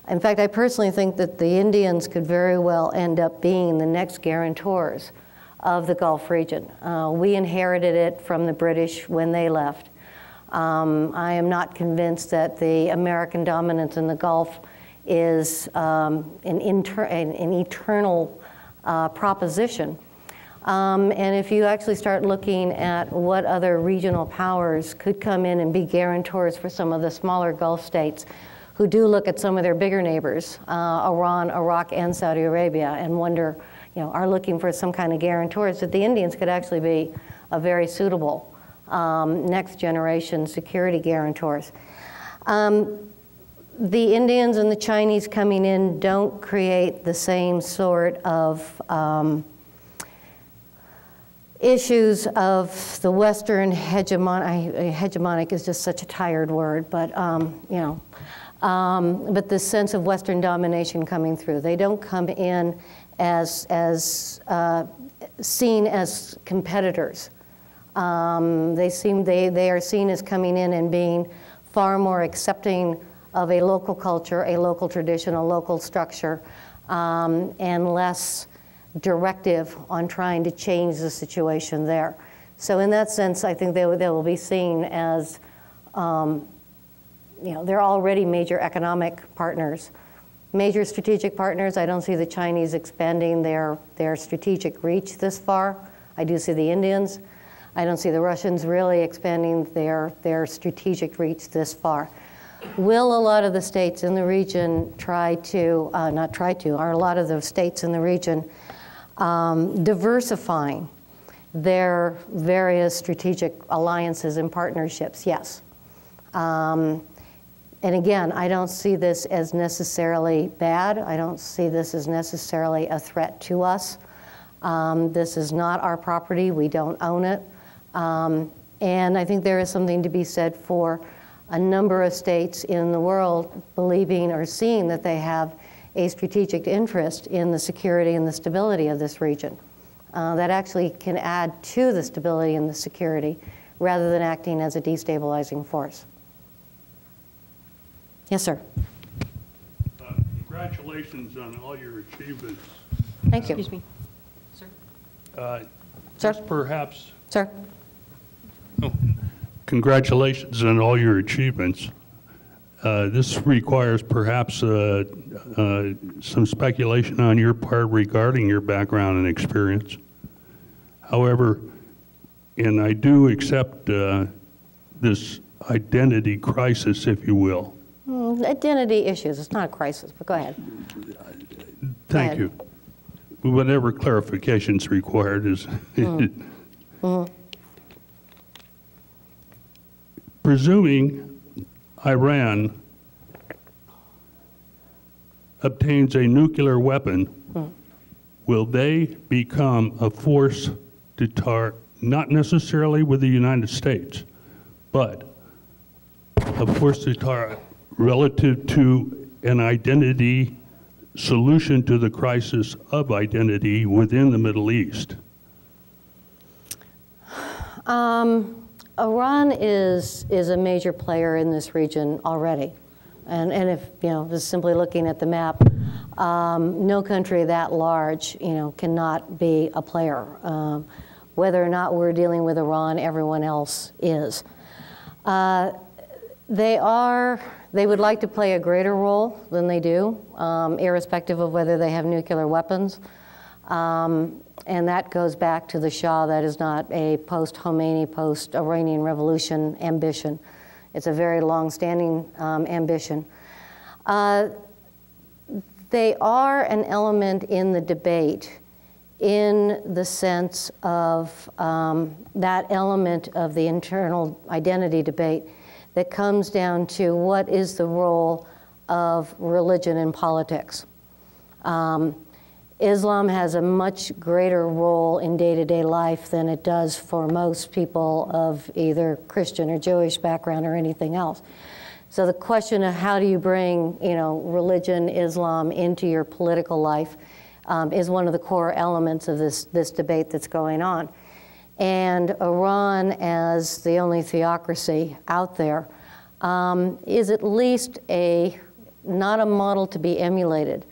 In fact, I personally think that the Indians could very well end up being the next guarantors of the Gulf region. Uh, we inherited it from the British when they left. Um, I am not convinced that the American dominance in the Gulf is um, an, an, an, eternal uh, proposition. Um, and if you actually start looking at what other regional powers could come in and be guarantors for some of the smaller Gulf states who do look at some of their bigger neighbors, uh, Iran, Iraq, and Saudi Arabia, and wonder, you know, are looking for some kind of guarantors, that the Indians could actually be a very suitable um, next generation security guarantors. Um, the Indians and the Chinese coming in don't create the same sort of um, issues of the Western hegemonic. Hegemonic is just such a tired word, but um, you know, um, but the sense of Western domination coming through. They don't come in as as uh, seen as competitors. Um, they seem they, they are seen as coming in and being far more accepting of a local culture, a local tradition, a local structure, um, and less directive on trying to change the situation there. So in that sense, I think they, they will be seen as, um, you know, they're already major economic partners. Major strategic partners, I don't see the Chinese expanding their, their strategic reach this far. I do see the Indians. I don't see the Russians really expanding their, their strategic reach this far. Will a lot of the states in the region try to, uh, not try to, are a lot of the states in the region um, diversifying their various strategic alliances and partnerships? Yes. Um, and again, I don't see this as necessarily bad. I don't see this as necessarily a threat to us. Um, this is not our property. We don't own it. Um, and I think there is something to be said for a number of states in the world believing or seeing that they have a strategic interest in the security and the stability of this region. Uh, that actually can add to the stability and the security rather than acting as a destabilizing force. Yes, sir. Uh, congratulations on all your achievements. Thank you. Excuse me. Sir? Uh, Sir? Perhaps, Sir? oh, congratulations on all your achievements. Uh, This requires perhaps uh, uh, some speculation on your part regarding your background and experience. However, and I do accept uh, this identity crisis, if you will? Mm, Identity issues, it's not a crisis, but go ahead. Thank ahead. you. Whatever clarification's required is. Presuming Iran obtains a nuclear weapon, will they become a force to tar, not necessarily with the United States, but a force to tar relative to an identity solution to the crisis of identity within the Middle East? Um, Iran is, is a major player in this region already. And, and if, you know, just simply looking at the map, um, no country that large, you know, cannot be a player. Um, whether or not we're dealing with Iran, everyone else is. Uh, they are, they would like to play a greater role than they do, um, irrespective of whether they have nuclear weapons. Um, and that goes back to the Shah. That is not a post Khomeini, post Iranian Revolution ambition. It's a very long standing um, ambition. Uh, they are an element in the debate in the sense of um, that element of the internal identity debate that comes down to what is the role of religion in politics. Um, Islam has a much greater role in day to day life than it does for most people of either Christian or Jewish background or anything else. So the question of how do you bring, you know, religion, Islam into your political life um, is one of the core elements of this, this debate that's going on. And Iran, as the only theocracy out there, um, is at least a not a model to be emulated,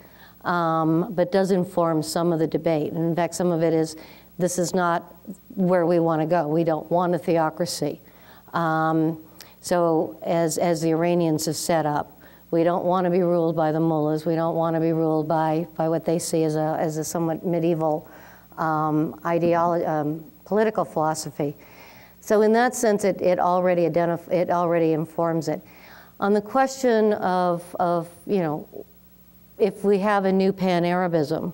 um, but does inform some of the debate. And in fact, some of it is this is not where we want to go. We don't want a theocracy. Um, so, as, as the Iranians have set up, we don't want to be ruled by the mullahs. We don't want to be ruled by, by what they see as a, as a somewhat medieval um, ideology, um, political philosophy. So in that sense, it, it, already it already informs it. On the question of, of you know, if we have a new pan-Arabism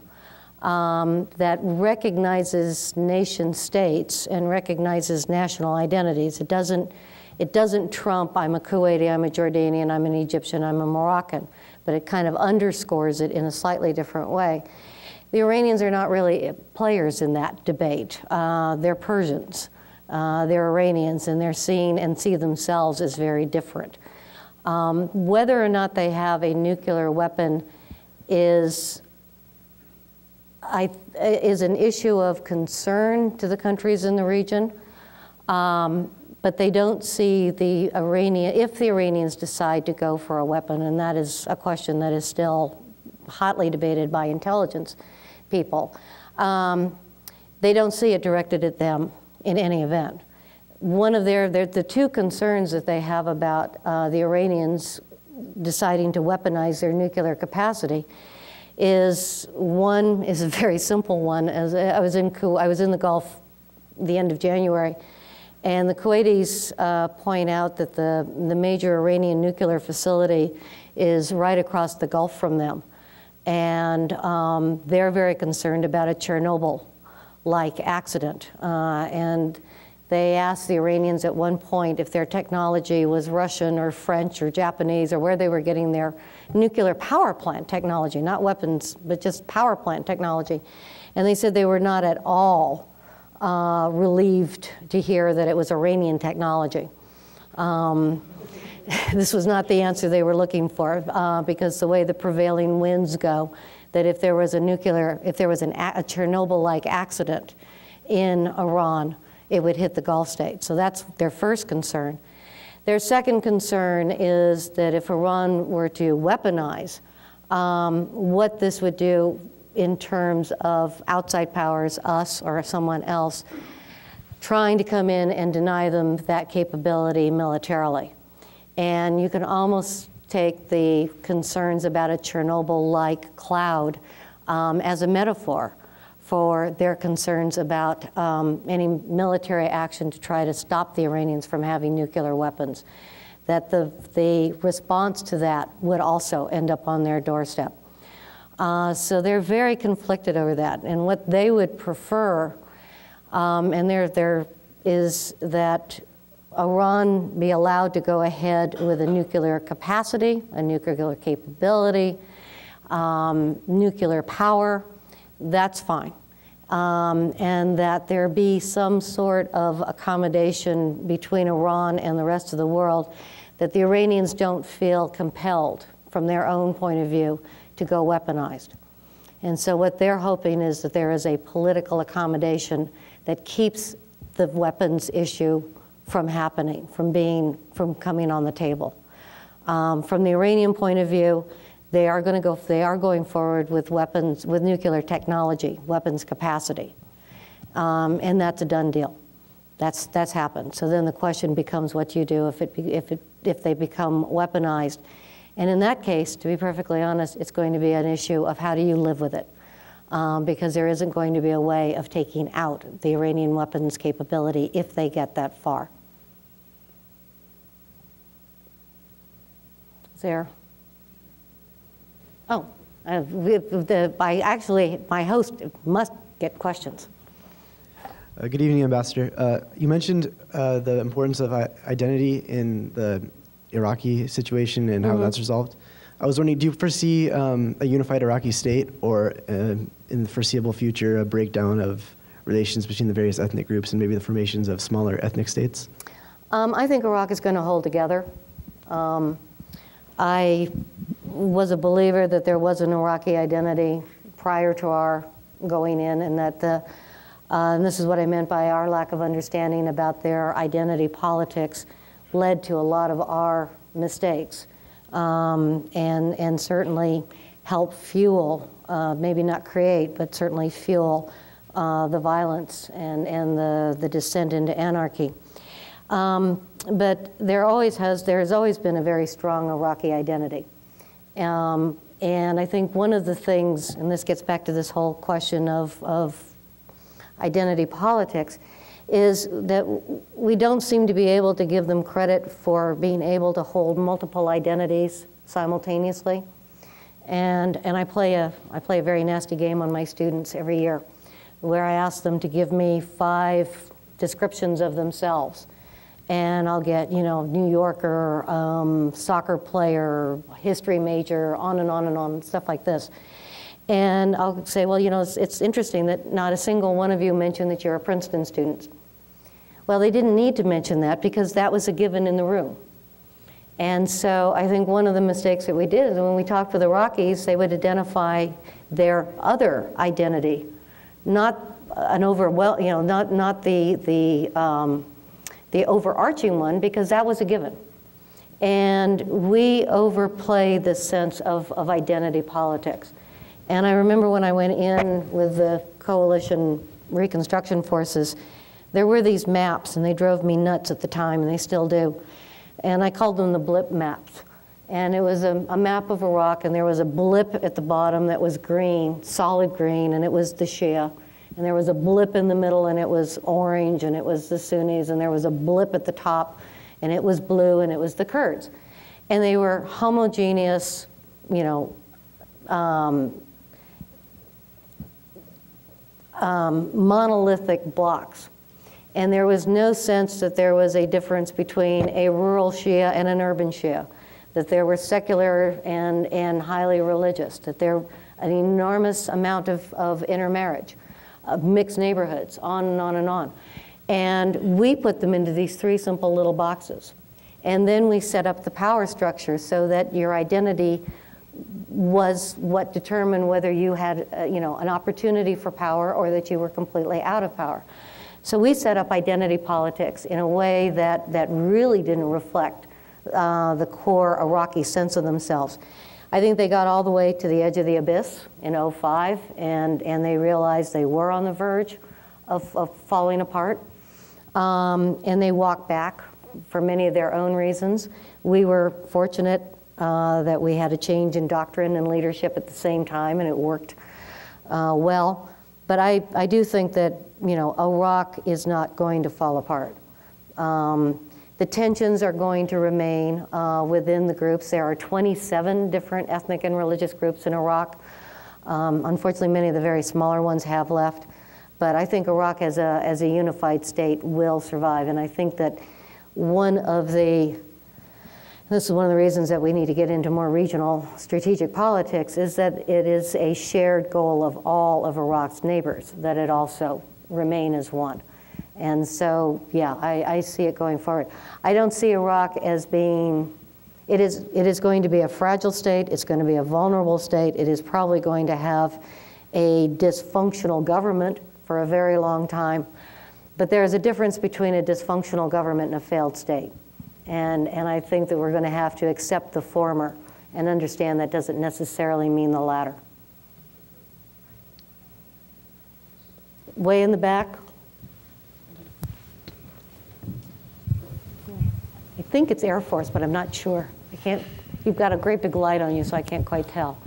um, that recognizes nation states and recognizes national identities, it doesn't, it doesn't trump I'm a Kuwaiti, I'm a Jordanian, I'm an Egyptian, I'm a Moroccan, but it kind of underscores it in a slightly different way. The Iranians are not really players in that debate. Uh, they're Persians. Uh, they're Iranians, and they're seen and see themselves as very different. Um, whether or not they have a nuclear weapon is, I, is an issue of concern to the countries in the region. Um, but they don't see the Iranian, if the Iranians decide to go for a weapon, and that is a question that is still hotly debated by intelligence people, um, they don't see it directed at them in any event. One of their, their the two concerns that they have about uh, the Iranians deciding to weaponize their nuclear capacity is one is a very simple one. As I was in I was in the Gulf the end of January, and the Kuwaitis uh, point out that the the major Iranian nuclear facility is right across the Gulf from them, and um, they're very concerned about a Chernobyl-like accident, uh, and they asked the Iranians at one point if their technology was Russian or French or Japanese or where they were getting their nuclear power plant technology, not weapons, but just power plant technology. And they said they were not at all uh, relieved to hear that it was Iranian technology. Um, this was not the answer they were looking for uh, because the way the prevailing winds go, that if there was a nuclear, if there was an, a Chernobyl-like accident in Iran, it would hit the Gulf states. So that's their first concern. Their second concern is that if Iran were to weaponize, um, what this would do in terms of outside powers, us or someone else, trying to come in and deny them that capability militarily. And you can almost take the concerns about a Chernobyl like cloud um, as a metaphor for their concerns about um, any military action to try to stop the Iranians from having nuclear weapons, that the, the response to that would also end up on their doorstep. Uh, so they're very conflicted over that. And what they would prefer, um, and there, there is that Iran be allowed to go ahead with a nuclear capacity, a nuclear capability, um, nuclear power, that's fine. Um, and that there be some sort of accommodation between Iran and the rest of the world, that the Iranians don't feel compelled from their own point of view to go weaponized. And so what they're hoping is that there is a political accommodation that keeps the weapons issue from happening, from being, from coming on the table. Um, from the Iranian point of view, they are going to go, they are going forward with weapons, with nuclear technology, weapons capacity. Um, and that's a done deal. That's, that's happened. So then the question becomes what do you do if, it, if, it, if they become weaponized. And in that case, to be perfectly honest, it's going to be an issue of how do you live with it. Um, because there isn't going to be a way of taking out the Iranian weapons capability if they get that far. There? Oh, uh, the, I actually, my host must get questions. Uh, good evening, Ambassador. Uh, you mentioned uh, the importance of uh, identity in the Iraqi situation and how mm -hmm. that's resolved. I was wondering, do you foresee um, a unified Iraqi state or uh, in the foreseeable future a breakdown of relations between the various ethnic groups and maybe the formations of smaller ethnic states? Um, I think Iraq is going to hold together. Um, I was a believer that there was an Iraqi identity prior to our going in, and that the, uh, and this is what I meant by our lack of understanding about their identity politics led to a lot of our mistakes, um, and and certainly help fuel, uh, maybe not create, but certainly fuel uh, the violence and and the the descent into anarchy. Um, but there always has, there has always been a very strong Iraqi identity. Um, and I think one of the things, and this gets back to this whole question of, of identity politics, is that we don't seem to be able to give them credit for being able to hold multiple identities simultaneously. And, and I, play a, I play a very nasty game on my students every year where I ask them to give me five descriptions of themselves and I'll get, you know, New Yorker, um, soccer player, history major, on and on and on, stuff like this. And I'll say, well, you know, it's, it's interesting that not a single one of you mentioned that you're a Princeton student. Well, they didn't need to mention that because that was a given in the room. And so I think one of the mistakes that we did is when we talked with the Iraqis, they would identify their other identity, not an over, well, you know, not, not the, the, um, the overarching one because that was a given. And we overplay this sense of, of identity politics. And I remember when I went in with the coalition reconstruction forces, there were these maps, and they drove me nuts at the time, and they still do. And I called them the blip maps. And it was a, a, map of Iraq, and there was a blip at the bottom that was green, solid green, and it was the Shia. And there was a blip in the middle and it was orange and it was the Sunnis, and there was a blip at the top and it was blue and it was the Kurds. And they were homogeneous, you know, um, um, monolithic blocks. And there was no sense that there was a difference between a rural Shia and an urban Shia, that there were secular and, and highly religious, that there an enormous amount of, of intermarriage mixed neighborhoods, on and on and on. And we put them into these three simple little boxes. And then we set up the power structure so that your identity was what determined whether you had uh, you know, an opportunity for power or that you were completely out of power. So we set up identity politics in a way that, that really didn't reflect uh, the core Iraqi sense of themselves. I think they got all the way to the edge of the abyss in 05, and, and they realized they were on the verge of, of falling apart. Um, and they walked back for many of their own reasons. We were fortunate uh, that we had a change in doctrine and leadership at the same time, and it worked uh, well. But I, I do think that, you know, Iraq is not going to fall apart. Um, the tensions are going to remain uh, within the groups. There are 27 different ethnic and religious groups in Iraq. Um, unfortunately, many of the very smaller ones have left. But I think Iraq as a, as a unified state will survive. And I think that one of the, this is one of the reasons that we need to get into more regional strategic politics, is that it is a shared goal of all of Iraq's neighbors, that it also remain as one. And so, yeah, I, I see it going forward. I don't see Iraq as being, it is, it is going to be a fragile state, it's going to be a vulnerable state, it is probably going to have a dysfunctional government for a very long time. But there is a difference between a dysfunctional government and a failed state. And, and I think that we're going to have to accept the former and understand that doesn't necessarily mean the latter. Way in the back. Think it's Air Force, but I'm not sure. I can't, you've got a great big light on you, so I can't quite tell.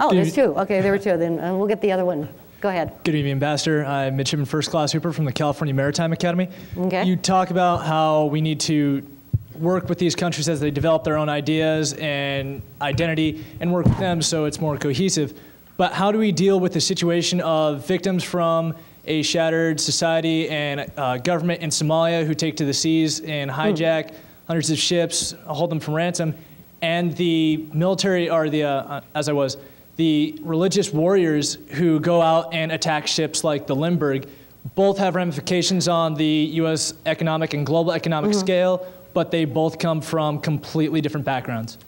Oh, there's two. Okay, there were two. Then uh, we'll get the other one. Go ahead. Good evening, Ambassador. I'm Midshipman First Class Hooper from the California Maritime Academy. Okay. You talk about how we need to work with these countries as they develop their own ideas and identity and work with them so it's more cohesive. But how do we deal with the situation of victims from a shattered society and uh, government in Somalia who take to the seas and hijack hundreds of ships, hold them from ransom, and the military, or the, uh, uh, as I was, the religious warriors who go out and attack ships like the Limburg both have ramifications on the U.S. economic and global economic scale, but they both come from completely different backgrounds.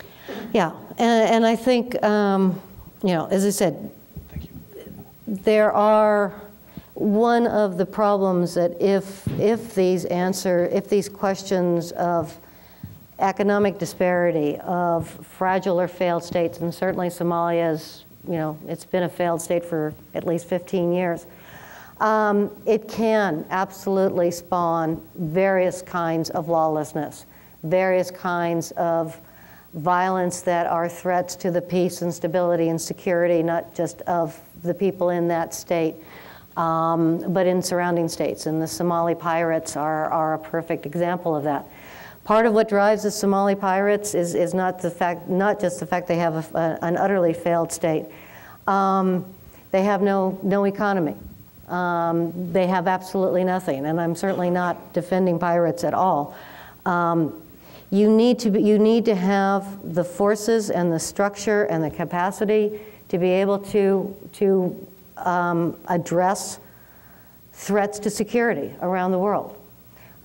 Yeah, and, and I think, um, you know, as I said, there are one of the problems that if if these answer if these questions of economic disparity of fragile or failed states, and certainly Somalia's, you know, it's been a failed state for at least 15 years. Um, it can absolutely spawn various kinds of lawlessness, various kinds of violence that are threats to the peace and stability and security, not just of the people in that state, um, but in surrounding states. And the Somali pirates are, are a perfect example of that. Part of what drives the Somali pirates is, is not, the fact, not just the fact they have a, a, an utterly failed state. Um, they have no, no economy. Um, they have absolutely nothing, and I'm certainly not defending pirates at all. Um, you need to be, you need to have the forces and the structure and the capacity to be able to to um, address threats to security around the world.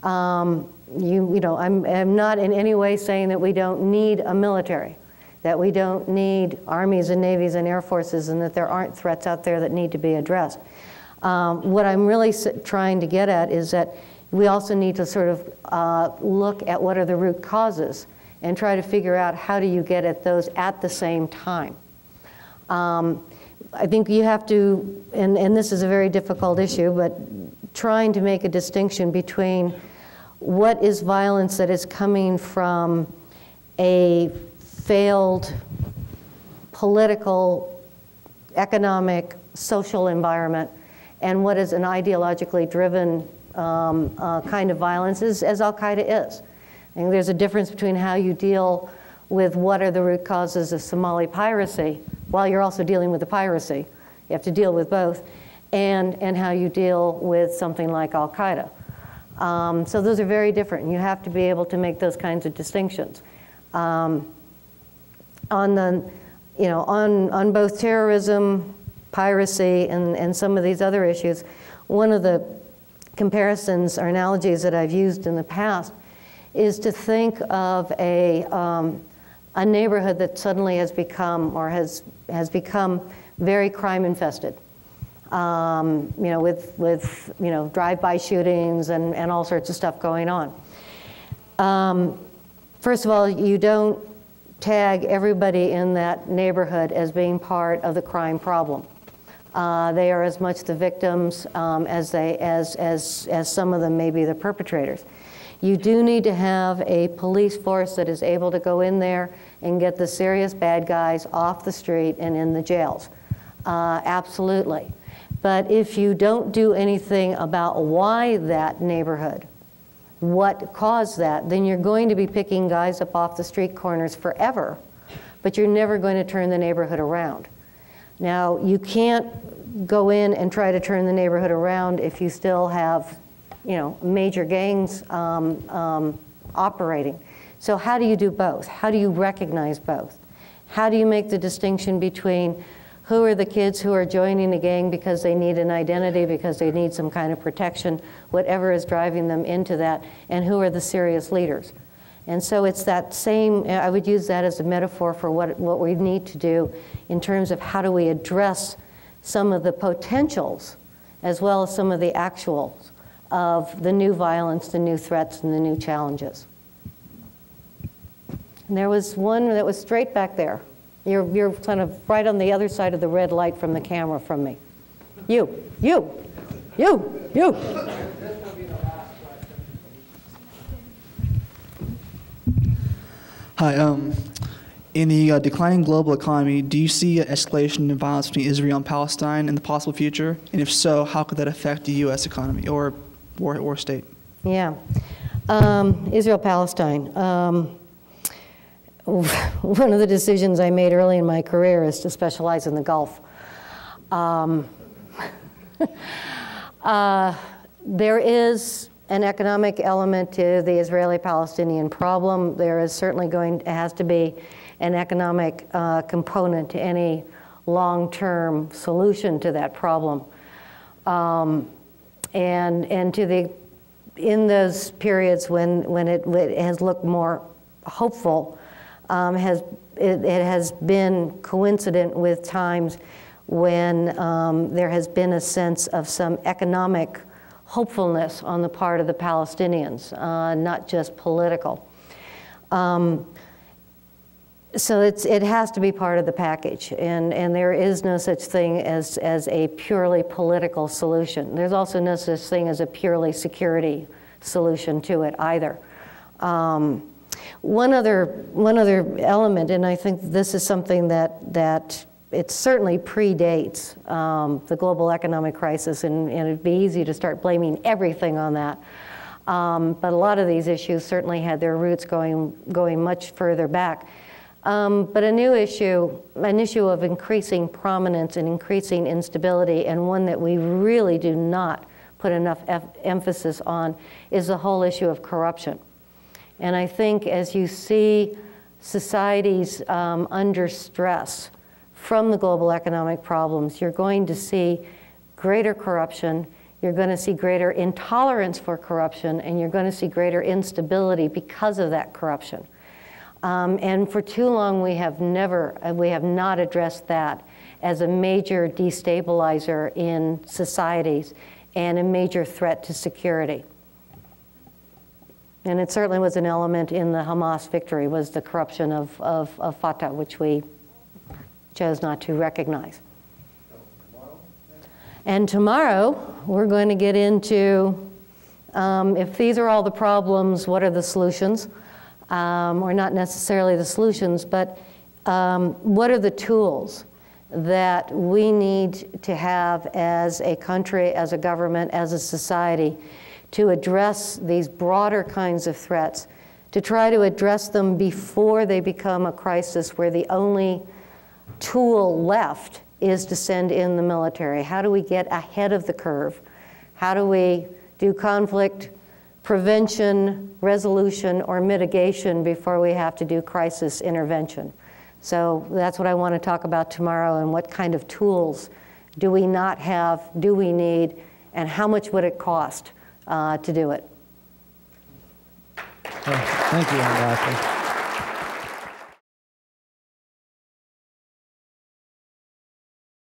Um, you, you know, I'm, I'm not in any way saying that we don't need a military, that we don't need armies and navies and air forces, and that there aren't threats out there that need to be addressed. Um, what I'm really trying to get at is that we also need to sort of uh, look at what are the root causes and try to figure out how do you get at those at the same time. Um, I think you have to, and, and this is a very difficult issue, but trying to make a distinction between what is violence that is coming from a failed political, economic, social environment, and what is an ideologically driven um, uh, kind of violence, is, as Al Qaeda is. I think there's a difference between how you deal with what are the root causes of Somali piracy, while you're also dealing with the piracy. You have to deal with both, and, and how you deal with something like Al Qaeda. Um, so those are very different, you have to be able to make those kinds of distinctions. Um, on the, you know, on, on both terrorism, piracy, and, and some of these other issues, one of the comparisons or analogies that I've used in the past is to think of a, um, a neighborhood that suddenly has become or has, has become very crime infested. Um, you know, with, with you know, drive-by shootings and, and all sorts of stuff going on. Um, first of all, you don't tag everybody in that neighborhood as being part of the crime problem. Uh, they are as much the victims um, as, they, as, as, as some of them may be the perpetrators. You do need to have a police force that is able to go in there and get the serious bad guys off the street and in the jails. Uh, absolutely. But if you don't do anything about why that neighborhood, what caused that, then you're going to be picking guys up off the street corners forever, but you're never going to turn the neighborhood around. Now, you can't go in and try to turn the neighborhood around if you still have, you know, major gangs um, um, operating. So how do you do both? How do you recognize both? How do you make the distinction between who are the kids who are joining a gang because they need an identity, because they need some kind of protection, whatever is driving them into that, and who are the serious leaders? And so it's that same, I would use that as a metaphor for what, what we need to do in terms of how do we address some of the potentials as well as some of the actuals of the new violence, the new threats, and the new challenges. And there was one that was straight back there. You're, you're kind of right on the other side of the red light from the camera from me. You, you, you, you. Hi. Um, in the uh, declining global economy, do you see an escalation in violence between Israel and Palestine in the possible future? And if so, how could that affect the U.S. economy or, or, or state? Yeah. Um, Israel Palestine. Um, one of the decisions I made early in my career is to specialize in the Gulf. Um, uh, there is an economic element to the Israeli-Palestinian problem. There is certainly going to, has to be an economic uh, component to any long-term solution to that problem. Um, and, and to the, in those periods when, when it, it has looked more hopeful, um, has, it, it, has been coincident with times when um, there has been a sense of some economic hopefulness on the part of the Palestinians, uh, not just political. Um, so it has to be part of the package, and, and there is no such thing as, as a purely political solution. There's also no such thing as a purely security solution to it either. Um, one other, one other element, and I think this is something that, that it certainly predates um, the global economic crisis, and, and, it'd be easy to start blaming everything on that. Um, but a lot of these issues certainly had their roots going, going much further back. Um, but a new issue, an issue of increasing prominence and increasing instability, and one that we really do not put enough emphasis on, is the whole issue of corruption. And I think as you see societies um, under stress from the global economic problems, you're going to see greater corruption, you're going to see greater intolerance for corruption, and you're going to see greater instability because of that corruption. Um, and for too long, we have never, uh, we have not addressed that as a major destabilizer in societies and a major threat to security. And it certainly was an element in the Hamas victory, was the corruption of, of, of Fatah, which we chose not to recognize. And tomorrow, we're going to get into um, if these are all the problems, what are the solutions? Um, or not necessarily the solutions, but um, what are the tools that we need to have as a country, as a government, as a society to address these broader kinds of threats, to try to address them before they become a crisis where the only tool left is to send in the military. How do we get ahead of the curve? How do we do conflict prevention, resolution, or mitigation before we have to do crisis intervention? So that's what I want to talk about tomorrow and what kind of tools do we not have, do we need, and how much would it cost? uh, to do it. thank you, Ambassador.